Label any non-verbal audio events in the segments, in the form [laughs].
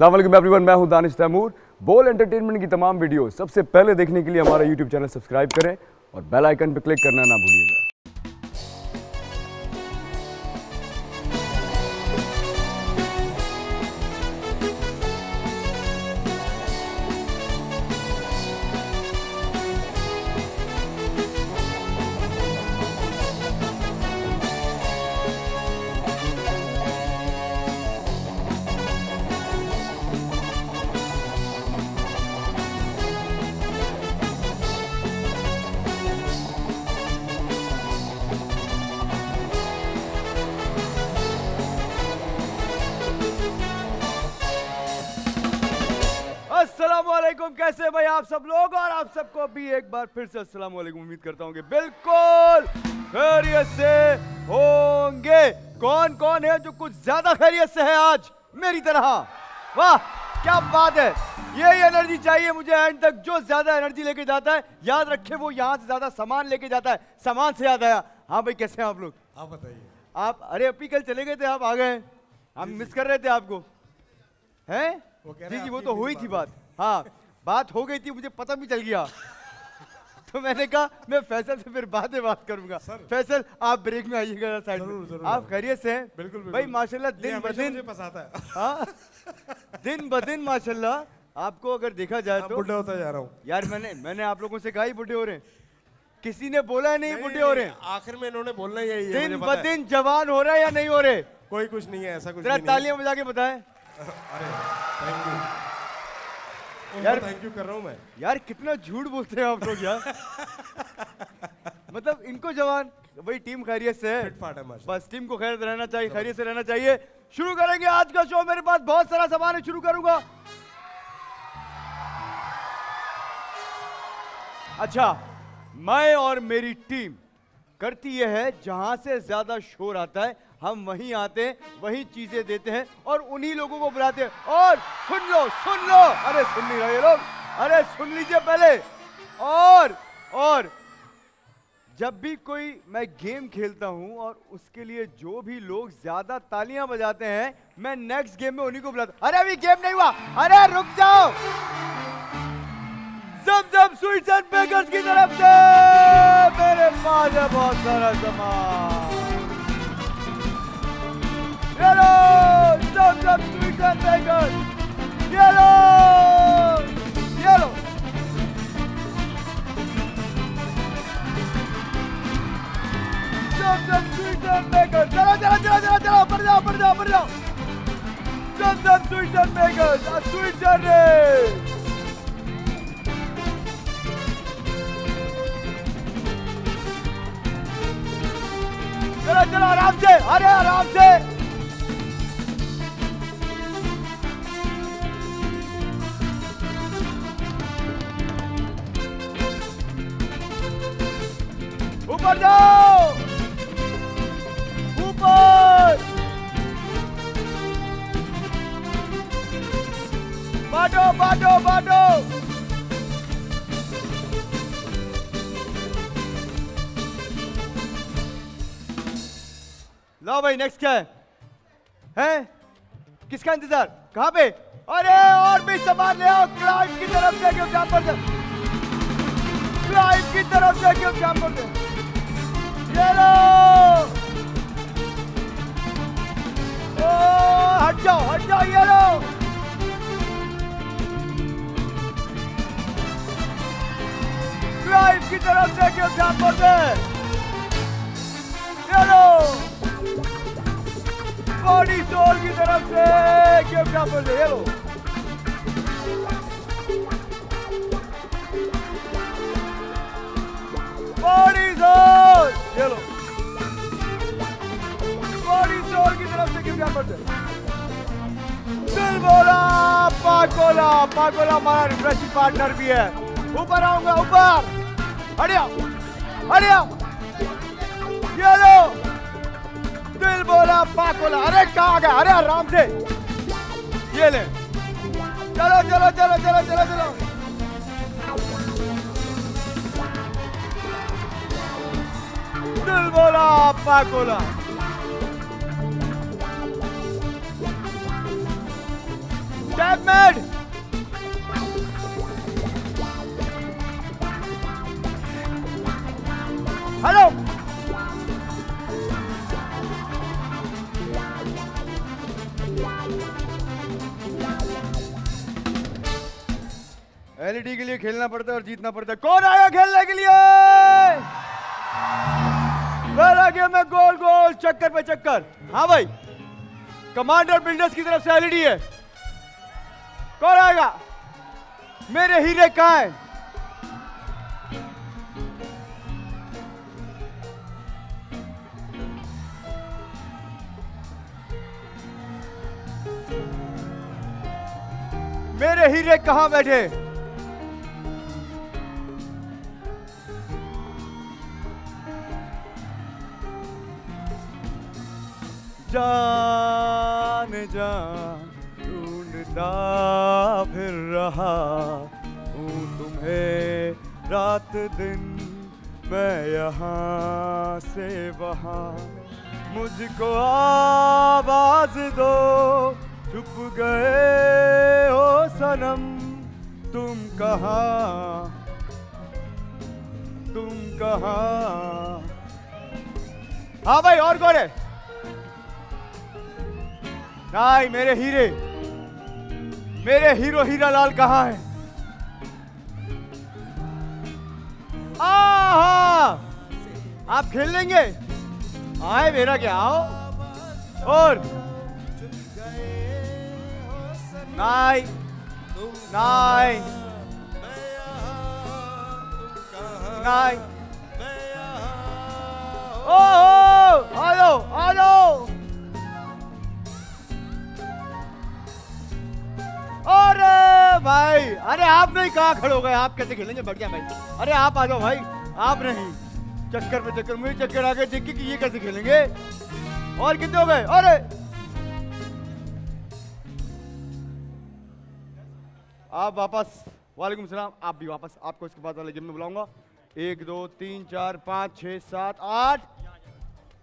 सलाम एवरीवन, मैं हूँ दानिश तैमूर। बोल एंटरटेनमेंट की तमाम वीडियो सबसे पहले देखने के लिए हमारा यूट्यूब चैनल सब्सक्राइब करें और बेल आइकन पर क्लिक करना ना भूलिएगा। आप भी एक बार फिर से अस्सलाम वालेकुम। उम्मीद करता हूँ बिल्कुल खैरियत से होंगे। कौन कौन है जो कुछ ज़्यादा खैरियत से है आज? मेरी तरह। वाह क्या बात है। यही एनर्जी चाहिए मुझे एंड तक। जो ज़्यादा एनर्जी लेके जाता है याद रखे वो यहाँ से ज़्यादा सामान लेके जाता है। सामान से याद आया। हाँ भाई कैसे हैं आप लोग? आप बताइए। आप अरे अभी कल चले गए थे आप आ गए हम मिस कर रहे थे आपको। हैं? वो जी जी वो तो हुई थी बात। हाँ बात हो गई थी मुझे पता भी चल गया। तो मैंने कहा मैं फैसल से फिर बाद में बात करूँगा। सर। फैसल आप ब्रेक में आइएगा साइड ज़रूर, में। ज़रूर, आप। खैरियत से हैं। बिल्कुल बिल्कुल। भाई माशाल्लाह दिन ब दिन है। [laughs] हाँ? दिन ब दिन माशाल्लाह आपको अगर देखा जाए तो बुढ़ा होता जा रहा हूँ। यार मैंने मैंने आप लोगों से कहा ही बुढ़े हो रहे हैं। किसी ने बोला है नहीं बुढ़े हो रहे हैं। आखिर में इन्होंने बोलना यही है दिन ब दिन जवान हो रहा है या नहीं हो रहे? कोई कुछ नहीं है ऐसा कुछ नहीं है। तालियाँ बजा के बताए। [laughs] अरे थैंक यू यार- थैंक यू कर रहा हूँ मैं। यार कितना झूठ बोलते हैं आप लोग यार। [laughs] मतलब इनको जवान भाई टीम खैरियत से है। बस टीम को खैरियत रहना चाहिए खैरियत से रहना चाहिए। शुरू करेंगे आज का शो मेरे पास बहुत सारा सामान है शुरू करूँगा। अच्छा मैं और मेरी टीम करती यह है जहाँ से ज़्यादा शोर आता है हम वहीं आते हैं, वही चीज़ें देते हैं और उन्हीं लोगों को बुलाते हैं। और सुन लो सुन लो। अरे सुन नहीं रहे लोग। अरे सुन लीजिए पहले। और और जब भी कोई मैं गेम खेलता हूँ और उसके लिए जो भी लोग ज़्यादा तालियाँ बजाते हैं, मैं नेक्स्ट गेम में उन्हीं को बुलाता अरे अभी गेम नहीं हुआ। अरे रुक जाओ। जब जब की तरफ़ से मेरे पास है बहुत सारा सामान। जब स्वीट्स एंड बेकर्स ये लो ये लो जब जब स्वीट्स एंड बेकर्स चलो चलो चलो चलो चलो ऊपर जाओ ऊपर जाओ ऊपर जाओ जब जब sweets and bakers sweets and race चलो चलो आराम से अरे आराम से ऊपर जाओ। ऊपर। बांटो बांटो बांटो। लो भाई नेक्स्ट क्या है? किसका इंतज़ार? कहाँ पे? अरे, और भी सामान ले आओ। क्लाइंट की तरफ़ से क्यों जंपर से क्लाइंट की तरफ़ से क्यों जंपर से ये लो ओ, हट जाओ हट जाओ ये लो क्लाइंट की तरफ़ से क्यों जंपर से। ये लो बॉडी सोल की तरफ़ से गिफ्ट आपको दे लो सोल ये लो सोल की तरफ़ से बोला पाकोला पाकोला हमारा रिफ्रेशिंग पार्टनर भी है। ऊपर आऊँगा, ऊपर। हटिया हटिया ये लो। दिल बोला पाकोला अरे, कहा गया अरे, आराम से। ये ले। चलो चलो चलो चलो चलो चलो। दिल बोला Pakola Tapmad hello LED के लिए खेलना पड़ता है और जीतना पड़ता है। कौन आया खेलने के लिए? पहला गेम है गोल गोल, चक्कर पे चक्कर। हाँ भाई कमांडर बिल्डर्स की तरफ़ से एलईडी है। कौन आएगा? मेरे हीरे कहाँ है? मेरे हीरे कहाँ बैठे? जान जान, ढूंढता फिर रहा। हूँ तुम्हें रात दिन, मैं यहाँ से वहाँ। मुझको आवाज़ दो, छुप गए हो सनम। तुम कहाँ तुम कहाँ? हाँ भाई, और कौन है? नहीं मेरे हीरे। मेरे हीरो हीरा लाल कहाँ है? आहा! आप खेल लेंगे? आए मेरा क्या? आओ। और। नाई। नहीं नहीं ओ आ जाओ आ जाओ। अरे भाई, अरे आप नहीं कहा खड़े हो गए? आप कैसे खेलेंगे? बढ़िया भाई। अरे आप आ जाओ भाई, आप नहीं। चक्कर पे चक्कर, मुझे चक्कर आ गए। देख के कि ये कैसे खेलेंगे। और कितने हो गए? अरे आप वापस, वालेकुम सलाम। आप भी वापस, आपको इसके बाद वाले गेम में बुलाऊँगा। एक, दो, तीन, चार, पाँच छः सात, आठ।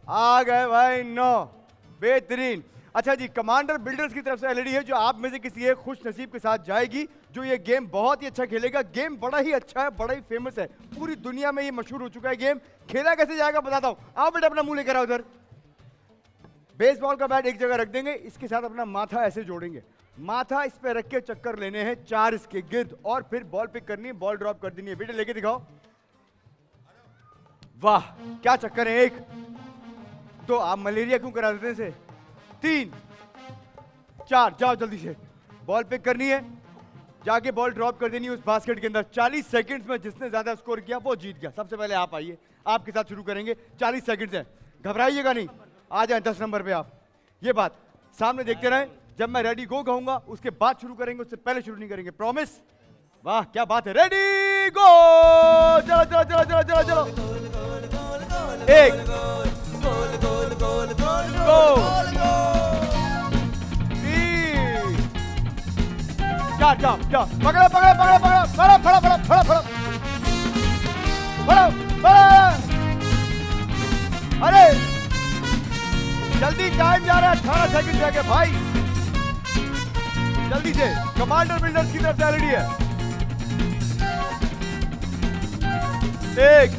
आ गए भाई, नौ। बेहतरीन। अच्छा जी कमांडर बिल्डर्स की तरफ़ से एलईडी है, जो आप में से किसी एक खुश नसीब के साथ जाएगी, जो ये गेम बहुत ही अच्छा खेलेगा। गेम बड़ा ही अच्छा है, बड़ा ही फ़ेमस है। पूरी दुनिया में ये मशहूर हो चुका है गेम खेला कैसे जाएगा बताता हूँ। आप बेटा अपना मुँह लेकर आओ उधर बेसबॉल का बैट एक जगह रख देंगे, इसके साथ अपना माथा ऐसे जोड़ेंगे। माथा इस पे रख के चक्कर लेने हैं, चार इसके गिर्द, और फिर बॉल पिक करनी है बॉल ड्रॉप कर देनी है। बेटे लेके दिखाओ। वाह, क्या चक्कर है, एक। तो आप मलेरिया क्यों करा देते हैं तीन। चार, जाओ जल्दी से। बॉल पिक करनी है। जाके बॉल ड्रॉप कर देनी है उस बास्केट के अंदर। 40 सेकंड्स में जिसने ज़्यादा स्कोर किया, वो जीत गया। सबसे पहले आप आइए। आपके साथ शुरू करेंगे। 40 सेकंड्स है। घबराइएगा नहीं। आ जाए 10 नंबर पे आप। ये बात। सामने देखते रहें। जब मैं रेडी गो कहूँगा उसके बाद शुरू करेंगे। उससे पहले शुरू नहीं करेंगे। प्रॉमिस वाह, क्या बात है। रेडी गो चलो चलो चलो चलो चलो। एक। तीन चार जाओ जाओ पकड़ो पकड़ो पकड़ो पकड़ो फड़ो फड़ो फड़ो फड़ो फड़ो फड़ो अरे, जल्दी टाइम जा रहा है, अठारह सेकंड गए, भाई। जल्दी से कमांडर बिल्डर्स की तरफ़ से है। एक।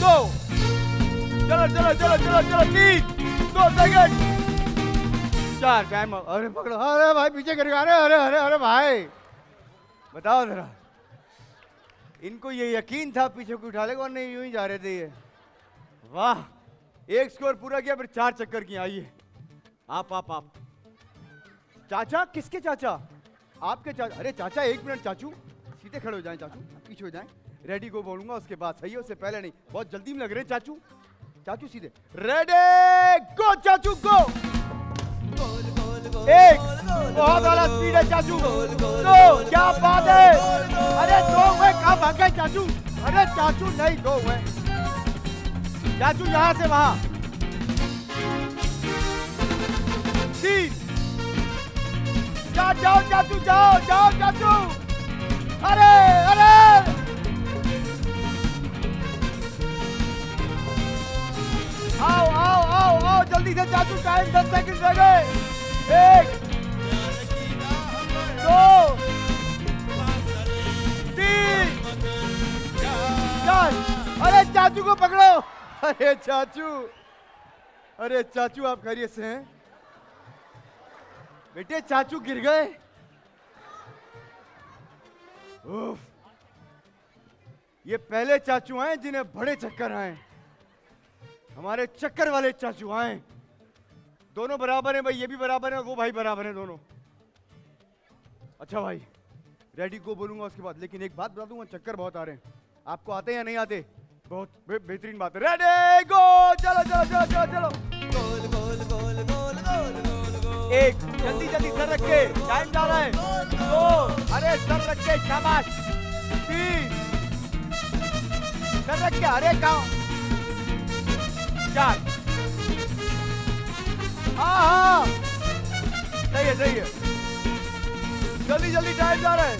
दो। चलो चलो चलो चलो चलो, तीन, दो सेकंड चार टाइम अरे, पकड़ो। अरे, भाई, पीछे कर अरे अरे अरे अरे, भाई। बताओ जरा। इनको ये यकीन था पीछे को उठा लेगा और नहीं, यूँ ही जा रहे थे ये। वाह, एक स्कोर पूरा किया, फिर चार चक्कर की आइए आप आप आप। चाचा, किसके चाचा? आपके चाचा अरे, चाचा, एक मिनट, चाचू। सीधे खड़े हो जाएँ, चाचू। पीछे हो जाएँ। रेडी को बोलूँगा, उसके बाद। सही है, उससे पहले नहीं। बहुत जल्दी में लग रहे चाचू। चाचू सीधे। रेडी गो चाचू गो एक बहुत वाला स्पीड है चाचू। दो क्या बात है? अरे दो हुए कहाँ भाग गए चाचू? अरे चाचू नहीं दो हुए। चाचू यहाँ से वहाँ। तीन। जा, जाओ चाचू जाओ जाओ चाचू। अरे अरे! आओ आओ आओ आओ, जल्दी से चाचू टाइम दस सेकंड रह गए। एक, दो, तीन, चार। अरे चाचू को पकड़ो। अरे चाचू अरे चाचू, आप खैरियत से हैं? बेटे, चाचू गिर गए। ये पहले चाचू आए, जिन्हें बड़े चक्कर आए। हमारे चक्कर वाले चाचू आए। दोनों बराबर हैं भाई ये भी बराबर है वो भाई बराबर हैं दोनों। अच्छा भाई रेडी को बोलूँगा उसके बाद लेकिन एक बात बता दूँगा चक्कर बहुत आ रहे हैं। आपको आते हैं या नहीं आते? बहुत बेहतरीन बात है। रेडी गो चलो चलो चलो चलो चलो। गोल गोल गोल गोल गोल गोल गोल एक जल्दी जल्दी सर रख के टाइम जा रहा है। दो अरे सर रख के शाबाश। तीन सर रख के अरे गाँव चार हाँ हाँ। सही है सही है जल्दी जल्दी टाइम जा रहे हैं।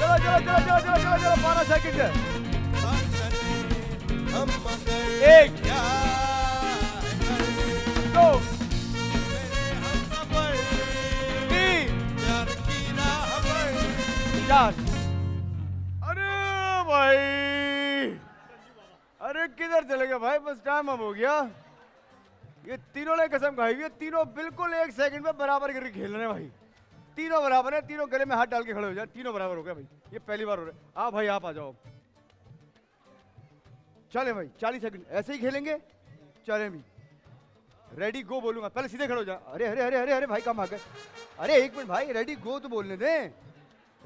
चलो चलो चलो चलो चलो चलो चलो बारह सेकंड है। एक। यार। तीनों ने कसम खाई हुई है। तीनों बिल्कुल एक सेकंड में बराबर करके खेल रहे हैं भाई। तीनों बराबर है, तीनों गले में हाथ डाल के खड़े हो जाए तीनों बराबर हो गए भाई। ये पहली बार हो रहा है। आ भाई, आप आ जाओ। चले भाई, चालीस सेकंड। ऐसे ही खेलेंगे? चले भी। रेडी गो बोलूँगा। पहले सीधे खड़े हो जा। अरे अरे अरे अरे अरे, भाई, कम आ गए। अरे, एक मिनट भाई रेडी गो तो बोलने दें।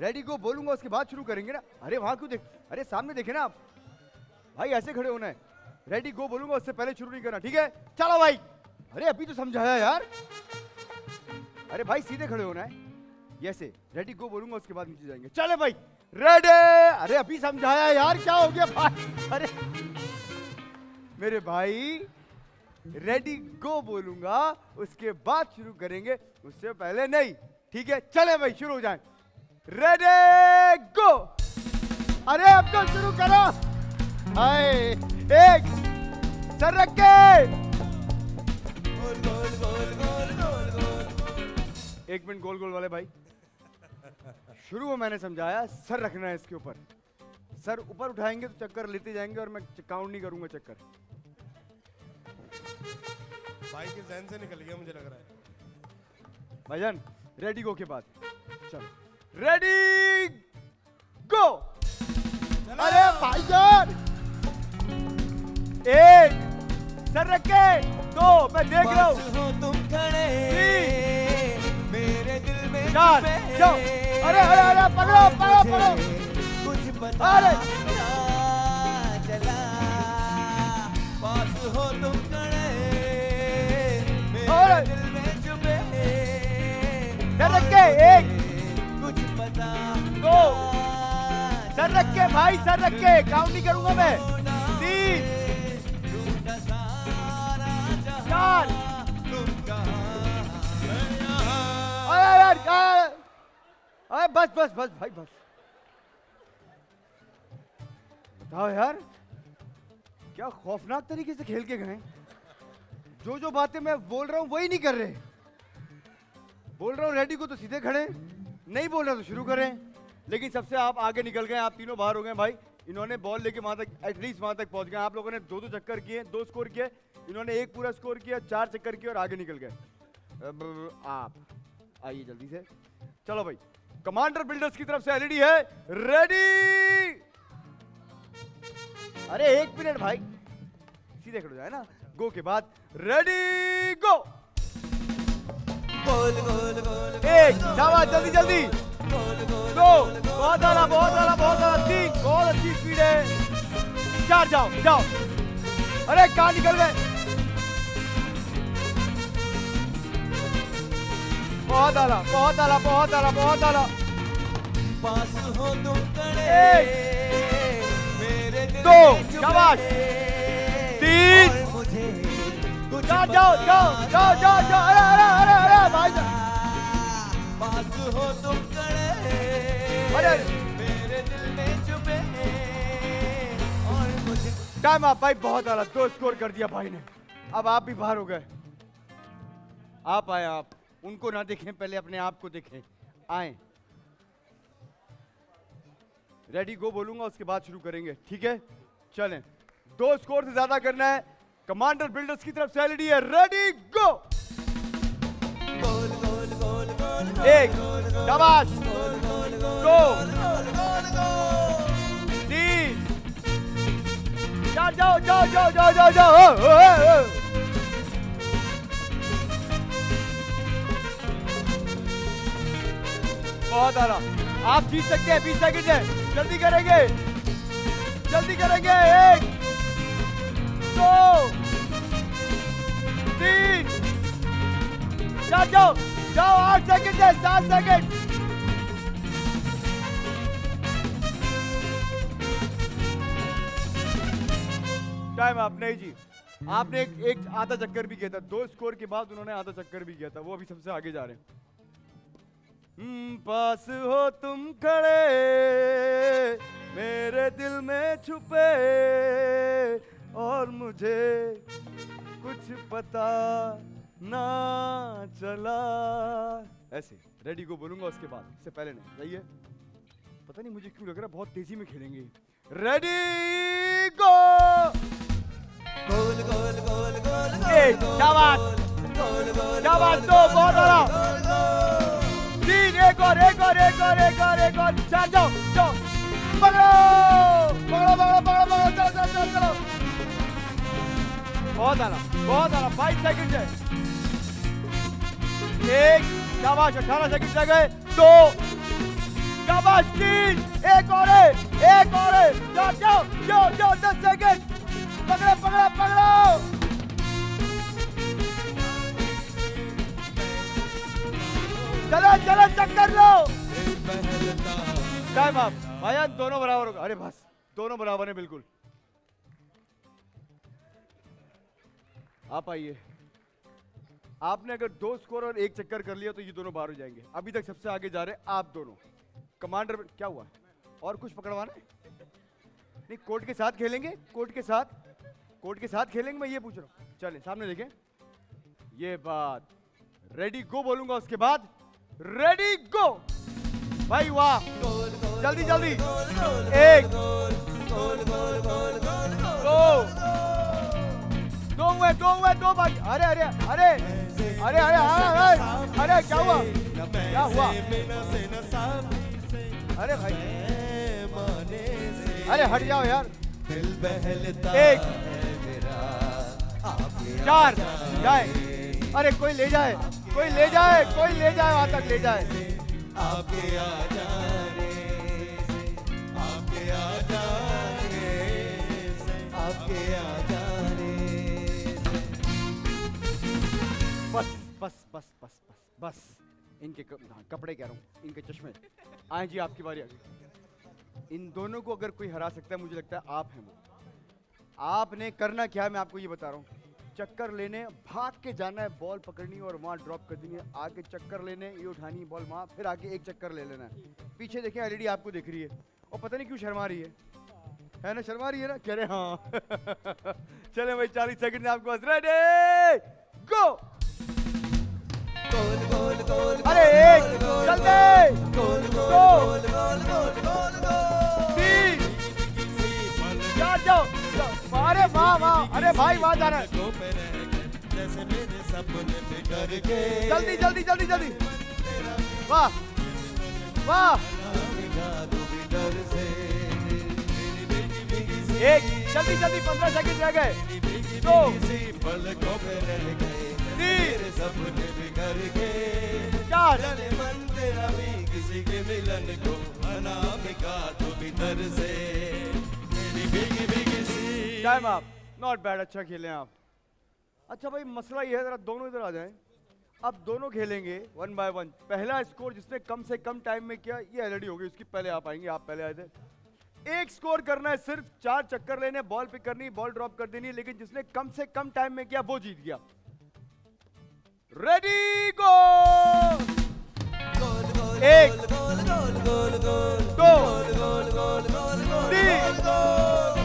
रेडी गो बोलूँगा, उसके बाद शुरू करेंगे ना। अरे, वहाँ क्यों देख? अरे, सामने देखे ना आप। भाई, ऐसे खड़े होना है। रेडी गो बोलूँगा, उससे पहले शुरू नहीं करना, ठीक है? चलो भाई। अरे, अभी तो समझाया यार। अरे भाई, सीधे खड़े होना है। ऐसे रेडी गो बोलूँगा, उसके बाद नीचे जाएँगे। चले भाई, रेडी! अरे, अभी समझाया यार, क्या हो गया भाई? अरे, मेरे भाई, रेडी गो बोलूँगा, उसके बाद शुरू करेंगे। उससे पहले नहीं, ठीक है? चले भाई, शुरू हो जाए। रेडी गो अरे, अब तो शुरू करो। हाय, एक, सर रख! के गोल गोल गोल गोल गोल गोल। एक मिनट गोल गोल वाले भाई। शुरू में मैंने समझाया सर रखना है इसके ऊपर। सर ऊपर उठाएँगे तो चक्कर लेते जाएँगे और मैं काउंट नहीं करूँगा चक्कर। भाई के जहन से निकल गया मुझे लग रहा है। भाईजान रेडी गो के बाद। चलो। रेडी गो अरे भाईजान! एक सर रख। के दो मैं देख रहा हूँ। तुम खड़े। मेरे दिल में चार, जाओ। अरे, अरे, अरे, पकड़ो, पकड़ो, पकड़ो। कुछ पता अरे। चला। पास हो तुम खड़े। मेरे। दिल में छुपे। सर रख के एक। कुछ पता दो। सर रख के भाई सर रख। के काउंट नहीं करूँगा मैं। तीन। अरे यार यार अरे बस बस बस भाई बस बताओ यार, क्या खौफनाक तरीके से खेल के गए? जो जो बातें मैं बोल रहा हूँ, वही नहीं कर रहे। बोल रहा हूँ, रेडी को तो सीधे खड़े। नहीं बोल रहा तो शुरू करें। लेकिन सबसे आप आगे निकल गए, आप तीनों बाहर हो गए। भाई, इन्होंने बॉल लेके वहाँ तक एटलीस्ट वहाँ तक पहुँच गए। आप लोगों ने दो दो चक्कर किए, दो स्कोर किए। इन्होंने एक पूरा स्कोर किया चार चक्कर किए और आगे निकल गए। आप आइए जल्दी से। चलो भाई कमांडर बिल्डर्स की तरफ़ से एलईडी है। रेडी अरे एक मिनट भाई। सीधे खड़ो जाए ना। गो के बाद रेडी गो गोल गोल गोल एक शाबाश जल्दी जल्दी। दो बहुत आला बहुत आला बहुत आला तीन बहुत अच्छी स्पीड है। चार जाओ जाओ। अरे कहा निकल गए? बहुत आला बहुत आला बहुत आला बहुत आला। पास हो तुम एक, मेरे दिल दो, शाबाश, तीन, जाओ जाओ जाओ जाओ जाओ जाओ अरे अरे अरे अरे भाई साहब। पास हो तुम खड़े अरे। मेरे दिल में छुपे। और मुझे टाइम आप भाई बहुत आला दो स्कोर कर दिया भाई ने। अब आप भी बाहर हो गए। आप आए आप। उनको ना देखें पहले अपने आप को देखें आए रेडी गो बोलूँगा उसके बाद शुरू करेंगे ठीक है चलें दो स्कोर से ज़्यादा करना है कमांडर बिल्डर्स की तरफ़ से एलईडी है रेडी गो एक दो तीन चार जाओ जाओ जाओ जाओ जाओ जाओ बहुत आला आप जीत सकते हैं बीस सेकंड है जल्दी करेंगे। जल्दी करेंगे। एक दो तीन। जाओ जाओ जाओ आठ सेकंड है सात सेकंड टाइम आप नहीं जी। आपने एक, आधा चक्कर भी किया था। दो स्कोर के बाद उन्होंने आधा चक्कर भी किया था। वो अभी सबसे आगे जा रहे हैं। पास हो तुम खड़े मेरे दिल में छुपे और मुझे कुछ पता ना चला। ऐसे रेडी को बोलूँगा उसके बाद इससे पहले नहीं सही है पता नहीं मुझे क्यों लग रहा है बहुत तेज़ी में खेलेंगे। रेडी गो गोल गोल गोल गोल शाबाश। गोल गोल शाबाश, दो, बहुत बड़ा। तीन एक और एक और एक और एक और एक और चार जाओ जाओ पकड़ो पकड़ो पकड़ो पकड़ो पकड़ो चलो चलो चलो चलो बहुत आला बहुत आला फाइव सेकंड है एक शाबाश अठारह सेकंड रह गए दो शाबाश तीन एक और एक और चार जाओ जाओ जाओ दस सेकंड पकड़ो पकड़ो पकड़ो चलो चलो चक्कर लो। टाइम आप भाईजान दोनों बराबर होगा। अरे बस दोनों बराबर है बिल्कुल। आप आइए। आपने अगर दो स्कोर और एक चक्कर कर लिया तो ये दोनों बाहर हो जाएँगे। अभी तक सबसे आगे जा रहे हैं आप दोनों। कमांडर क्या हुआ? और कुछ पकड़वाना है? नहीं कोर्ट के साथ खेलेंगे कोर्ट के साथ। कोर्ट के साथ खेलेंगे मैं ये पूछ रहा हूँ। चले सामने देखें। ये बात। रेडी गो बोलूँगा उसके बाद। रेडी गो भाई वाह। जल्दी जल्दी। एक दो। दो हुए दो हुए दो भाई। अरे अरे अरे। अरे अरे अरे अरे क्या हुआ? क्या हुआ? अरे भाई। अरे हट जाओ यार। दिल बहलता एक चार जाए। अरे कोई ले जाए कोई ले जाए कोई ले जाए वहाँ तक ले जाए। आपके आ जाने से आपके आ जाने से आपके आ जाने बस बस बस बस बस बस। इनके हाँ, कपड़े कह रहा हूँ इनके चश्मे। आए जी आपकी बारी आ गई इन दोनों को अगर कोई हरा सकता है मुझे लगता है आप हैं वो। आपने करना क्या है मैं आपको ये बता रहा हूँ। चक्कर लेने भाग के जाना है बॉल पकड़नी और वहाँ ड्रॉप कर देनी है। आगे चक्कर लेने ये उठानी है बॉल वहाँ फिर आगे एक चक्कर ले लेना है। पीछे देखें एलईडी आपको दिख रही है। और पता नहीं क्यों शर्मा रही है। है ना शर्मा रही है ना? कह रहे हाँ। [laughs] चले भाई चालीस सेकंड में आपके रेडी गो गोल गोल गोल अरे एक जल्दी गोल गोल गोल गोल गोल गोल गोल तीन चार जाओ। वाह वाह। अरे भाई, वाह, जाना। जल्दी जल्दी जल्दी जल्दी। वाह वाह। एक, जल्दी जल्दी, पंद्रह सेकंड रह गए। दो, तीन, चार। मन तेरा भी किसी के मिलन को अनामिका तो भी दर से। टाइम आप नॉट बैड अच्छा खेले आप। अच्छा भाई, मसला ये है, जरा दोनों इधर आ जाएँ। अब दोनों खेलेंगे वन बाय वन पहला स्कोर जिसने कम से कम टाइम में किया, ये एलईडी होगी, उसकी पहले आप आएँगे, आप पहले आए थे। एक स्कोर करना है सिर्फ़, चार चक्कर लेने बॉल पिक करनी बॉल ड्रॉप कर देनी है लेकिन जिसने कम से कम टाइम में किया, वो जीत गया। रेडी गो एक। दो, तीन।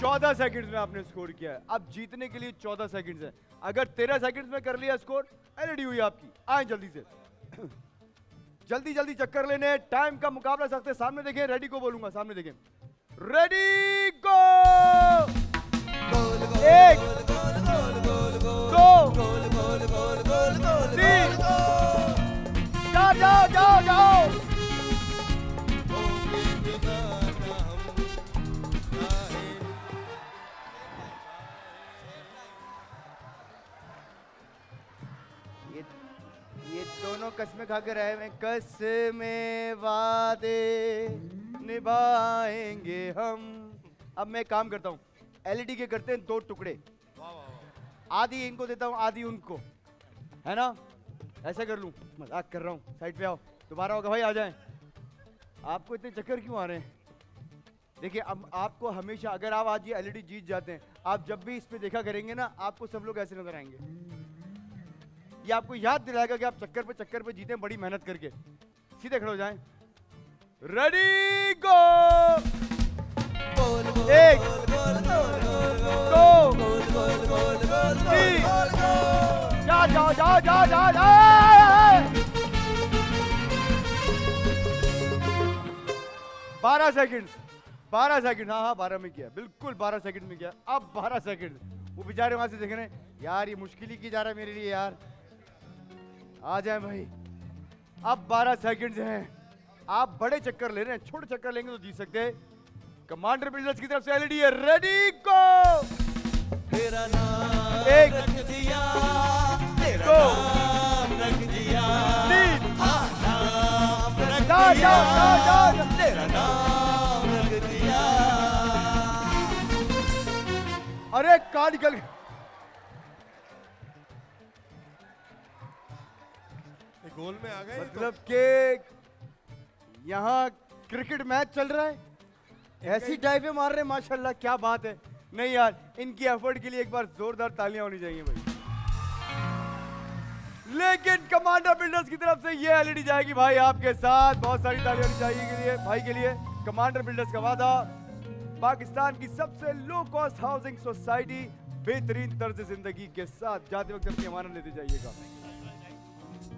चौदह सेकंड्स में आपने स्कोर किया है। अब जीतने के लिए चौदह सेकंड्स है। अगर तेरह सेकंड्स में कर लिया स्कोर एलईडी हुई आपकी। आए जल्दी से। जल्दी जल्दी चक्कर लेने टाइम का मुकाबला सकते सामने देखें। रेडी को बोलूँगा। सामने देखें। रेडी गो एक, दो, तीन जाओ जाओ जाओ जाओ ये ये दोनों कसमें खा के रहे हैं। कसमें वादे निभाएँगे हम। अब मैं काम करता हूँ। एलईडी के करते हैं दो टुकड़े। आधी इनको देता हूँ आधी उनको। है ना? ऐसा कर लूँ। मज़ाक कर रहा हूँ। साइड पे आओ। दोबारा होगा भाई, आ जाए। आपको इतने चक्कर क्यों आ रहे हैं? देखिए, अब आपको हमेशा, अगर आप आज ये एलईडी जीत जाते हैं, आप जब भी इस पे देखा करेंगे ना, आपको सब लोग ऐसे नज़र आएँगे। ये आपको याद दिलाएगा कि आप चक्कर पे चक्कर पे जीते बड़ी मेहनत करके। सीधे खड़े हो जाएँ। रेडी गो एक, दो, तीन। जा जाओ जाओ जाओ जाओ जाओ बारह सेकंड बारह सेकंड हाँ हाँ बारह में किया, बिल्कुल बारह सेकंड में किया। अब बारह सेकंड वो बेचारे वहाँ से देख रहे हैं, यार, ये मुश्किल ही की जा रहा है मेरे लिए, यार। आ जाए भाई। अब बारह सेकंड्स हैं। आप बड़े चक्कर ले रहे हैं, छोटे चक्कर लेंगे तो जीत सकते हैं। कमांडर बिल्डर्स की तरफ़ से एलईडी रेडी गो तेरा नाम एक। रख दिया तेरा दो। नाम रख दिया। तीन। नाम रख दिया। जाओ जाओ जाओ तेरा नाम रख दिया। अरे कार निकल गया। गोल में आ गए तो। मतलब कि यहाँ क्रिकेट मैच चल रहा है। ऐसी टाइपे मार रहे हैं माशाल्लाह क्या बात है। नहीं यार, इनकी एफर्ट के लिए एक बार जोरदार तालियाँ होनी चाहिए भाई। लेकिन कमांडर बिल्डर्स की तरफ़ से ये एलईडी जाएगी भाई आपके साथ। बहुत सारी तालियाँ होनी चाहिए के लिए, भाई के लिए। कमांडर बिल्डर्स का वादा, पाकिस्तान की सबसे लो कॉस्ट हाउसिंग सोसाइटी बेहतरीन तर्ज ज़िंदगी के साथ जाते वक्त अपनी अमानत लेते जाइएगा।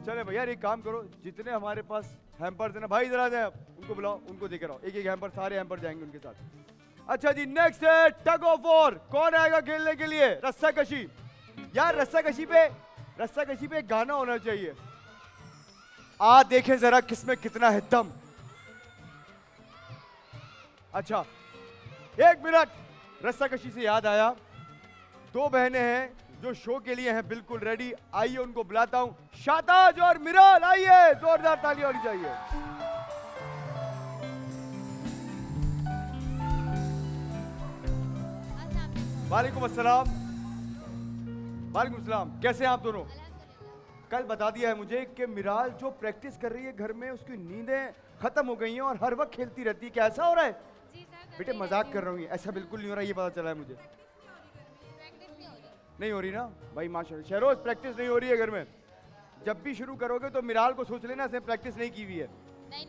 चले भैया, एक काम करो, जितने हमारे पास हैम्पर्स है ना, भाई आ जाए उनको बुलाओ, उनको देखे रहो एक एक हैम्पर सारे हैम्पर जाएँगे उनके साथ। अच्छा जी नेक्स्ट है टग ऑफ़ वॉर कौन आएगा खेलने के लिए? रस्सा कशी यार रस्सा कशी पे रस्सा कशी पे गाना होना चाहिए। आ, देखें जरा किसमें कितना है दम। अच्छा एक मिनट। रस्सा कशी से याद आया। दो बहनें हैं जो शो के लिए हैं, बिल्कुल रेडी आइए उनको बुलाता हूँ। शाताज और मिराल, आइए। जोरदार ताली होनी चाहिए। वालेकुम अस्सलाम। वालेकुम अस्सलाम। कैसे हैं आप दोनों? कल बता दिया है मुझे कि मिराल जो प्रैक्टिस कर रही है घर में उसकी नींदें खत्म हो गई हैं और हर वक्त खेलती रहती है। क्या ऐसा हो रहा है? बेटे मज़ाक कर रहा हूँ। ऐसा बिल्कुल नहीं हो रहा ये पता चला है मुझे। नहीं हो रही ना? भाई माशा शहरोज प्रैक्टिस नहीं हो रही है घर में। जब भी शुरू करोगे तो मिराल को सोच लेना इसने प्रैक्टिस नहीं की हुई है।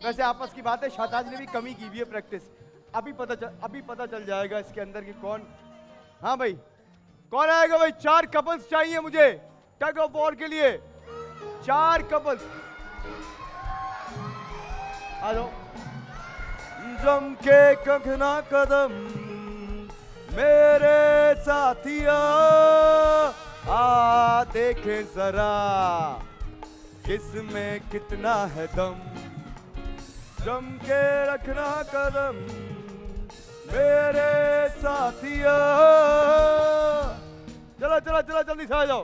वैसे आपस की बात है शाताज ने भी कमी की हुई है प्रैक्टिस अभी पता चल अभी पता चल जाएगा इसके अंदर कि कौन हाँ भाई। कौन आएगा भाई? चार कपल्स चाहिए मुझे। टग ऑफ़ वॉर के लिए। चार कपल्स जाओ जम के कंखना कदम, मेरे साथिया, आ देखे जरा किसमें कितना है दम। जम के रखना कदम मेरे साथिया। चलो चलो चलो जल्दी से आ जाओ।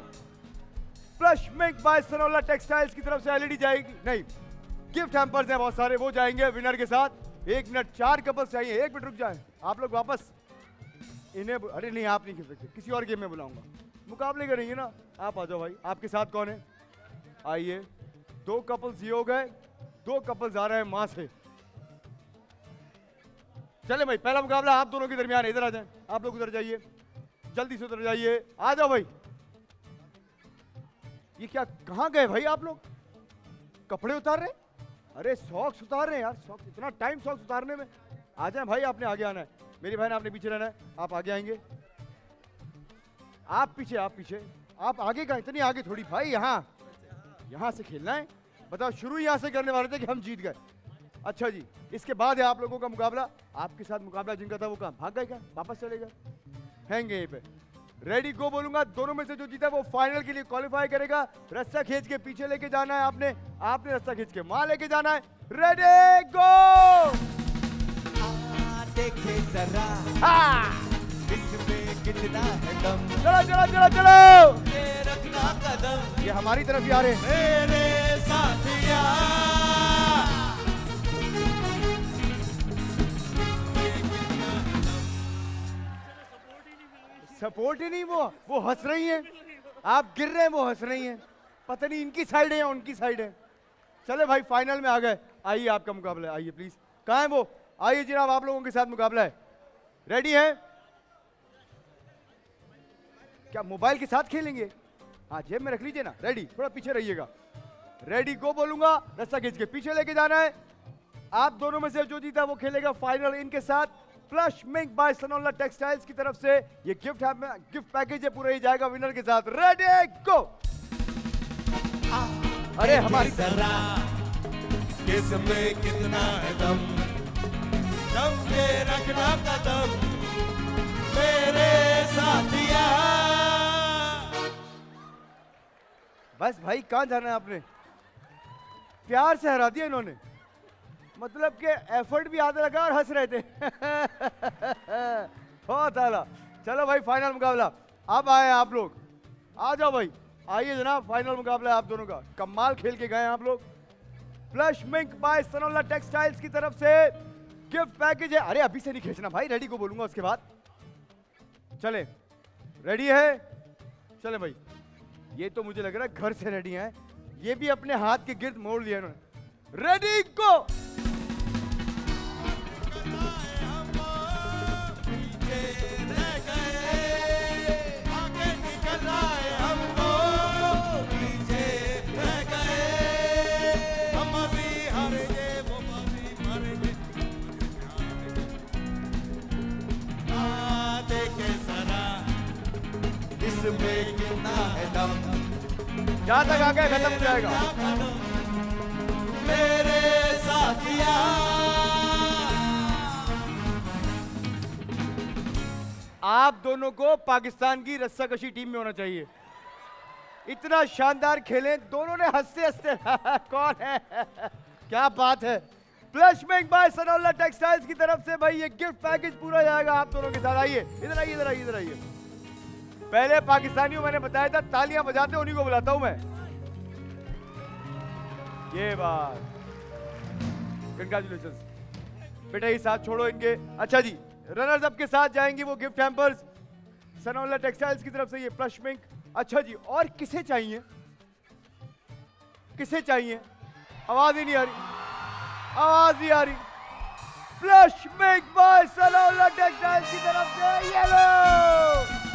Plush mink by Sanola textiles की तरफ़ से एलईडी जाएगी। नहीं गिफ्ट हैम्पर्स हैं बहुत सारे, वो जाएँगे विनर के साथ। एक मिनट चार कपल्स चाहिए, एक मिनट रुक जाए। आप लोग वापस इन्हें अरे नहीं, आप नहीं खेल सकते। किसी और गेम में बुलाऊँगा। मुकाबले करेंगे ना? आप आ जाओ भाई। आपके साथ कौन है? आइए। दो कपल्स ये हो गए। दो कपल्स आ रहे हैं माँ से। चले भाई, पहला मुकाबला आप दोनों के दरमियान इधर आ जाए। आप लोग उधर जाइए। जल्दी से उधर जाइए। आ जाओ भाई। ये क्या, कहाँ गए भाई आप लोग? कपड़े उतार रहे अरे सॉक्स उतार रहे यार। सॉक्स इतना टाइम सॉक्स उतारने में। आ जाए भाई, आपने आगे आना है। मेरी बहन, आपने पीछे रहना है। आप आगे आएँगे। आप पीछे आप पीछे। आप आगे का, इतनी आगे थोड़ी। भाई, यहाँ। यहाँ से खेलना है। बताओ, शुरू यहाँ से करने वाले थे कि हम जीत गए। अच्छा जी इसके बाद है आप लोगों का मुकाबला। आपके साथ मुकाबला जिनका था वो कहाँ? भाग गए क्या? वापस चले गए। हैंगे यहीं पे। रेडी गो बोलूँगा। दोनों में से जो जीता वो फाइनल के लिए क्वालिफाई करेगा। रस्सा खींच के पीछे लेके जाना है आपने। आपने रस्सा खींच के वहाँ लेके जाना है। रेडी गो देखे जरा। कितना है दम। चलो चलो चलो चलो। ये रखना कदम। ये हमारी तरफ़ ही आ रहे मेरे साथिया। सपोर्ट ही नहीं, वो वो हंस रही हैं। आप गिर रहे हैं, वो हंस रही हैं। पता नहीं इनकी साइड है या उनकी साइड है। चले भाई फाइनल में आ गए। आइए, आपका मुकाबला आइए प्लीज़ कहाँ है वो? आइए जनाब, आप लोगों के साथ मुकाबला है। रेडी है? क्या मोबाइल के साथ खेलेंगे? हाँ जेब में रख लीजिए ना। रेडी थोड़ा पीछे रहिएगा। रेडी गो बोलूँगा। रस्सा खींच के पीछे लेके जाना है। आप दोनों में से जो जीता, वो खेलेगा फाइनल इनके साथ। Plush mink by Sanola textiles की तरफ़ से। ये गिफ्ट है गिफ्ट पैकेज है पूरा ही जाएगा विनर के साथ। रेडी गो अरे हमारी किसमें कितना है दम? दम ये रखना कदम मेरे साथिया। बस भाई कहाँ जाना है आपने? प्यार से हरा दिया इन्होंने। मतलब कि एफर्ट भी आधा लगा और हंस रहे थे। [laughs] बहुत आला चलो भाई फाइनल मुकाबला। अब आए आप लोग। आ जाओ भाई। आइए जनाब फाइनल मुकाबला आप दोनों का। कमाल खेल के गए आप लोग। Plush mink by Sanola textiles की तरफ़ से गिफ्ट पैकेज है। अरे, अभी से नहीं खींचना भाई रेडी को बोलूँगा उसके बाद। चले। रेडी है? चले भाई। ये तो मुझे लग रहा है घर से रेडी है। ये भी अपने हाथ के गिर्द मोड़ लिया इन्होंने। रेडी को! जहाँ तक आ गए खत्म हो जाएगा। मेरे साथिया। आप दोनों को पाकिस्तान की रस्साकशी टीम में होना चाहिए। इतना शानदार खेले दोनों ने हँसते हँसते [laughs] कौन है? क्या बात है। प्लस में बाय सनौला टेक्सटाइल्स की तरफ़ से भाई ये गिफ्ट पैकेज पूरा जाएगा आप दोनों के साथ। आइए इधर आइए इधर आइए इधर आइए। पहले पाकिस्तानियों, मैंने बताया था, तालियाँ बजाते उन्हीं को बुलाता हूँ मैं। ये बात। कंग्रेचुलेशन बेटा, ये साथ छोड़ो इनके। अच्छा जी रनर्स अप के साथ जाएँगे वो गिफ्ट हैम्पर्स सनौला टेक्सटाइल्स की तरफ़ से ये प्लश मिंक अच्छा जी, और किसे चाहिए? किसे चाहिए? आवाज़ ही नहीं आ रही। आवाज़ नहीं आ रही। Plush mink by Sanola textiles की तरफ़ से yellow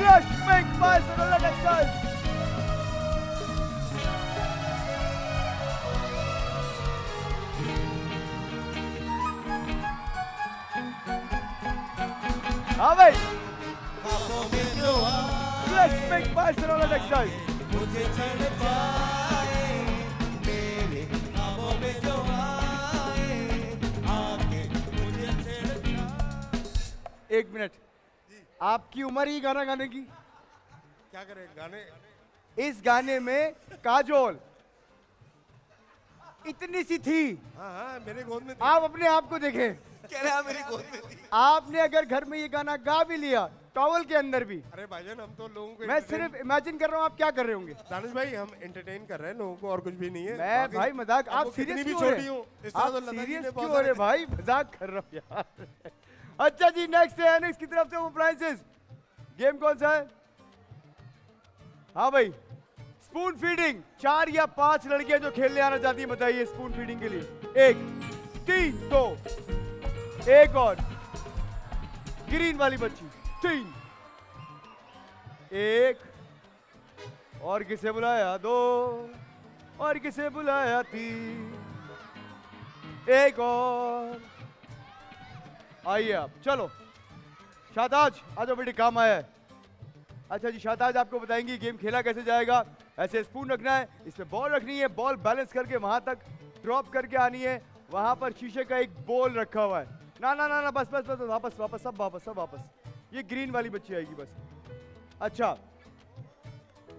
Let's make miles on the leg exercise! Amém! Let's make Barcelona next time! एक मिनट। आपकी उम्र ही गाना गाने की। क्या करें गाने? इस गाने में काजोल इतनी सी थी। हाँ हाँ मेरे गोद में आप अपने आप को देखें। कह रहा मेरी गोद में थी। आपने अगर घर में ये गाना गा भी लिया टॉवल के अंदर भी। अरे भाईजान हम तो लोगों को मैं सिर्फ़ इमेजिन कर रहा हूँ आप क्या कर रहे होंगे? दानिश भाई हम एंटरटेन कर रहे हैं लोगों को और कुछ भी नहीं है। मैं भाई मज़ाक आप सीरियस क्यों हो रहे हूँ? हैं? तो आप सीरियस क्यों हो रहे भाई? मज़ाक कर रहा हूँ यार। अच्छा जी नेक्स्ट है एनिक्स की तरफ़ से वो अप्लायंसेस गेम कौन सा है? हाँ भाई स्पून फीडिंग चार या पाँच लड़कियाँ जो खेलने आना चाहती है, बताइए स्पून फीडिंग के लिए। एक, तीन, दो। एक और। ग्रीन वाली बच्ची। तीन। एक। और किसे बुलाया? दो। और किसे बुलाया? तीन। एक और। आइए आप चलो। शाहताज आज बेटे काम आया है। अच्छा जी शाहताज आपको बताएँगे गेम खेला कैसे जाएगा। ऐसे स्पून रखना है इस पे बॉल रखनी है बॉल बैलेंस करके वहाँ तक ड्रॉप करके आनी है। वहाँ पर शीशे का एक बोल रखा हुआ है। ना ना ना ना बस बस बस बस, वापस वापस सब वापस सब वापस। ये ग्रीन वाली बच्ची आएगी बस। अच्छा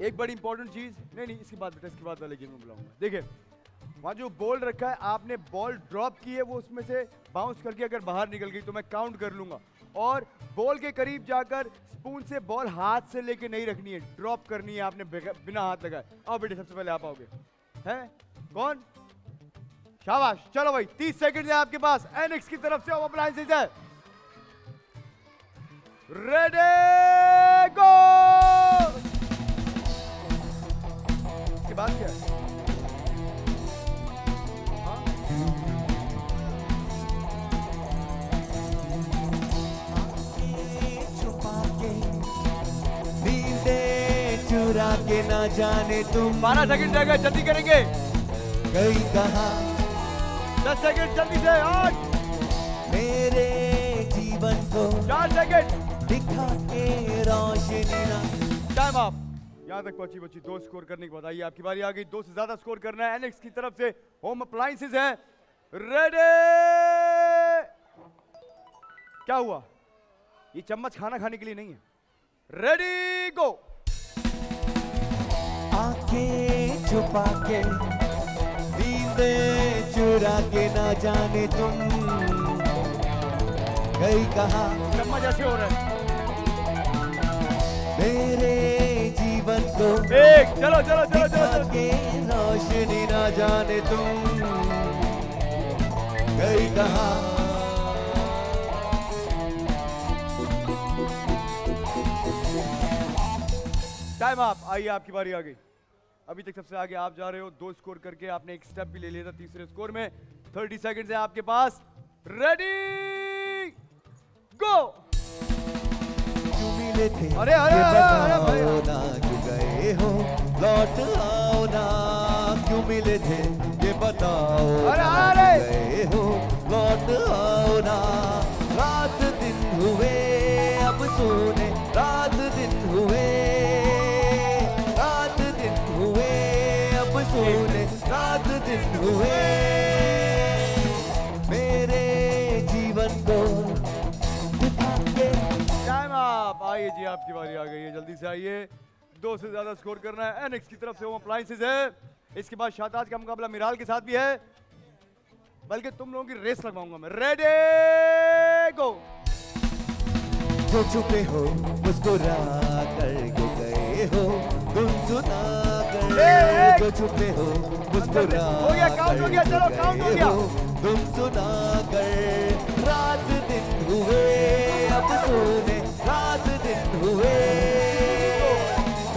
एक बड़ी इंपॉर्टेंट चीज़ नहीं नहीं इसके बाद बेटा इसके बाद वाले गेम में बुलाऊँगा। देखिए वहाँ जो बॉल रखा है, आपने बॉल ड्रॉप की है वो उसमें से बाउंस करके अगर बाहर निकल गई तो मैं काउंट कर लूँगा। और बॉल के करीब जाकर स्पून से बॉल हाथ से लेके नहीं रखनी है ड्रॉप करनी है आपने बिना हाथ लगाए। आओ बेटे, सबसे पहले आप आओगे। हैं? कौन? शाबाश। चलो भाई 30 सेकंड है आपके पास। एनएक्स की तरफ़ से होम है। रेडी गो इसके बाद क्या हाँ? के ना जाने तुम। बारह सेकंड रह गए जल्दी करेंगे। कहीं कहा? दस सेकंड जल्दी से आठ। मेरे जीवन को चार सेकंड। दिखा के रोशनी ना। टाइम आप यहाँ तक पहुँची बच्ची दो स्कोर करने की बताइए आपकी बारी आ गई। दो से ज़्यादा स्कोर करना है। एनएक्स की तरफ़ से होम अप्लायंसेज है। रेडी क्या हुआ? ये चम्मच खाना खाने के लिए नहीं है। रेडी गो आँखें छुपा के नींदें चुरा के ना जाने तुम। कहीं कहा ऐसे हो रहा है। मेरे जीवन को एक चलो चलो चलो चलो, चलो। के रोशनी ना जाने तुम। कहीं कहा टाइम आप आइए आपकी बारी आ गई अभी तक सबसे आगे आप जा रहे हो दो स्कोर करके आपने एक स्टेप भी ले लिया था तीसरे स्कोर में। थर्टी सेकंड है आपके पास। रेडी गो अरे, अरे, अरे, गए हो लौट आओ ना क्यों मिले थे ये बताओ अरे, अरे। गए हो लौट आओ ना रात दिन हुए अब सोने रात आइए जी, आपकी बारी आ गई है। जल्दी से आइए। दो से ज़्यादा स्कोर करना है। एनएक्स की तरफ़ से वो अप्लायंसेज है। इसके बाद शाहताज का मुकाबला मिराल के साथ भी है। बल्कि तुम लोगों की रेस लगवाऊँगा मैं। रेडी गो जो छुपे हो, मुस्कुरा कर गए हो। तुम जो छुपे हो मुस्कुरा हो गया, count हो गया, चलो, काम count हो गया। तुम सुना कर रात दिन हुए अब सोने रात दिन हुए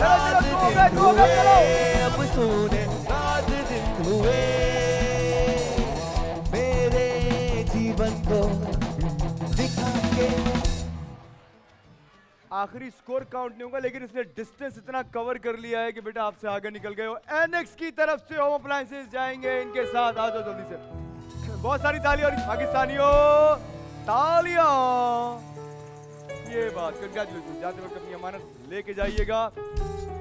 रात दिन। हुए अब सोने आखिरी स्कोर काउंट नहीं होगा, लेकिन इसने डिस्टेंस इतना कवर कर लिया है कि बेटा आपसे आगे निकल गए हो। एनएक्स की तरफ़ से होम अप्लायंसेज जाएँगे इनके साथ। आ जाओ जल्दी से। बहुत सारी तालियाँ और पाकिस्तानियों, तालियाँ। ये बात कंग्रेचुलेशन जाते वक्त अपनी अमानत लेके जाइएगा।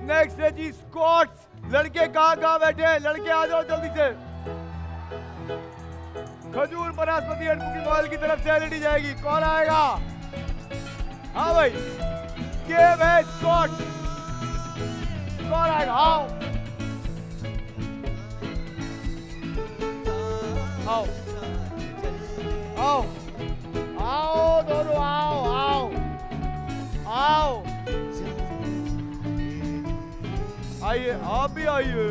नेक्स्ट है जी स्कॉट्स लड़के कहाँ कहाँ बैठे लड़के, आ जाओ जल्दी से। खजूर बनास्पति की तरफ़ से एलईडी जाएगी। कौन आएगा? हाँ भाई। गेम है स्कॉट कौन आएगा आओ आओ आओ आओ दोनों आओ आओ आओ आइए आप भी आइए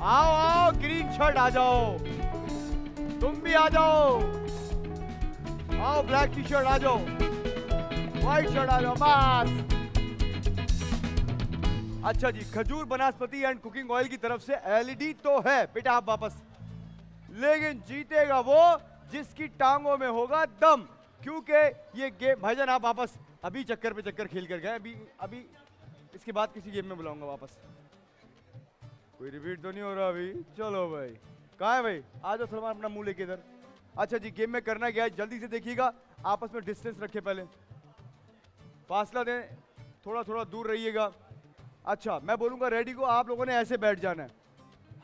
आओ आओ ग्रीन शर्ट आ जाओ. तुम भी आ जाओ. आओ ब्लैक टी शर्ट आ जाओ. शर्ट आ जाओ बस। अच्छा जी, खजूर बनास्पति एंड कुकिंग ऑयल की तरफ़ से एलईडी तो है, बेटा आप वापस। लेकिन जीतेगा वो जिसकी टांगों में होगा दम, क्योंकि ये गेम भाईजान आप वापस। अभी चक्कर पे चक्कर खेल कर गए, अभी अभी इसके बाद किसी गेम में बुलाऊँगा वापस। कोई रिपीट तो नहीं हो रहा अभी। चलो भाई। कहाँ है भाई? आ जाओ सलमान, अपना मुँह लेके इधर। अच्छा जी गेम में करना क्या है? जल्दी से देखिएगा। आपस में डिस्टेंस रखे पहले। फासला दें। थोड़ा थोड़ा दूर रहिएगा। अच्छा मैं बोलूँगा रेडी को, आप लोगों ने ऐसे बैठ जाना है।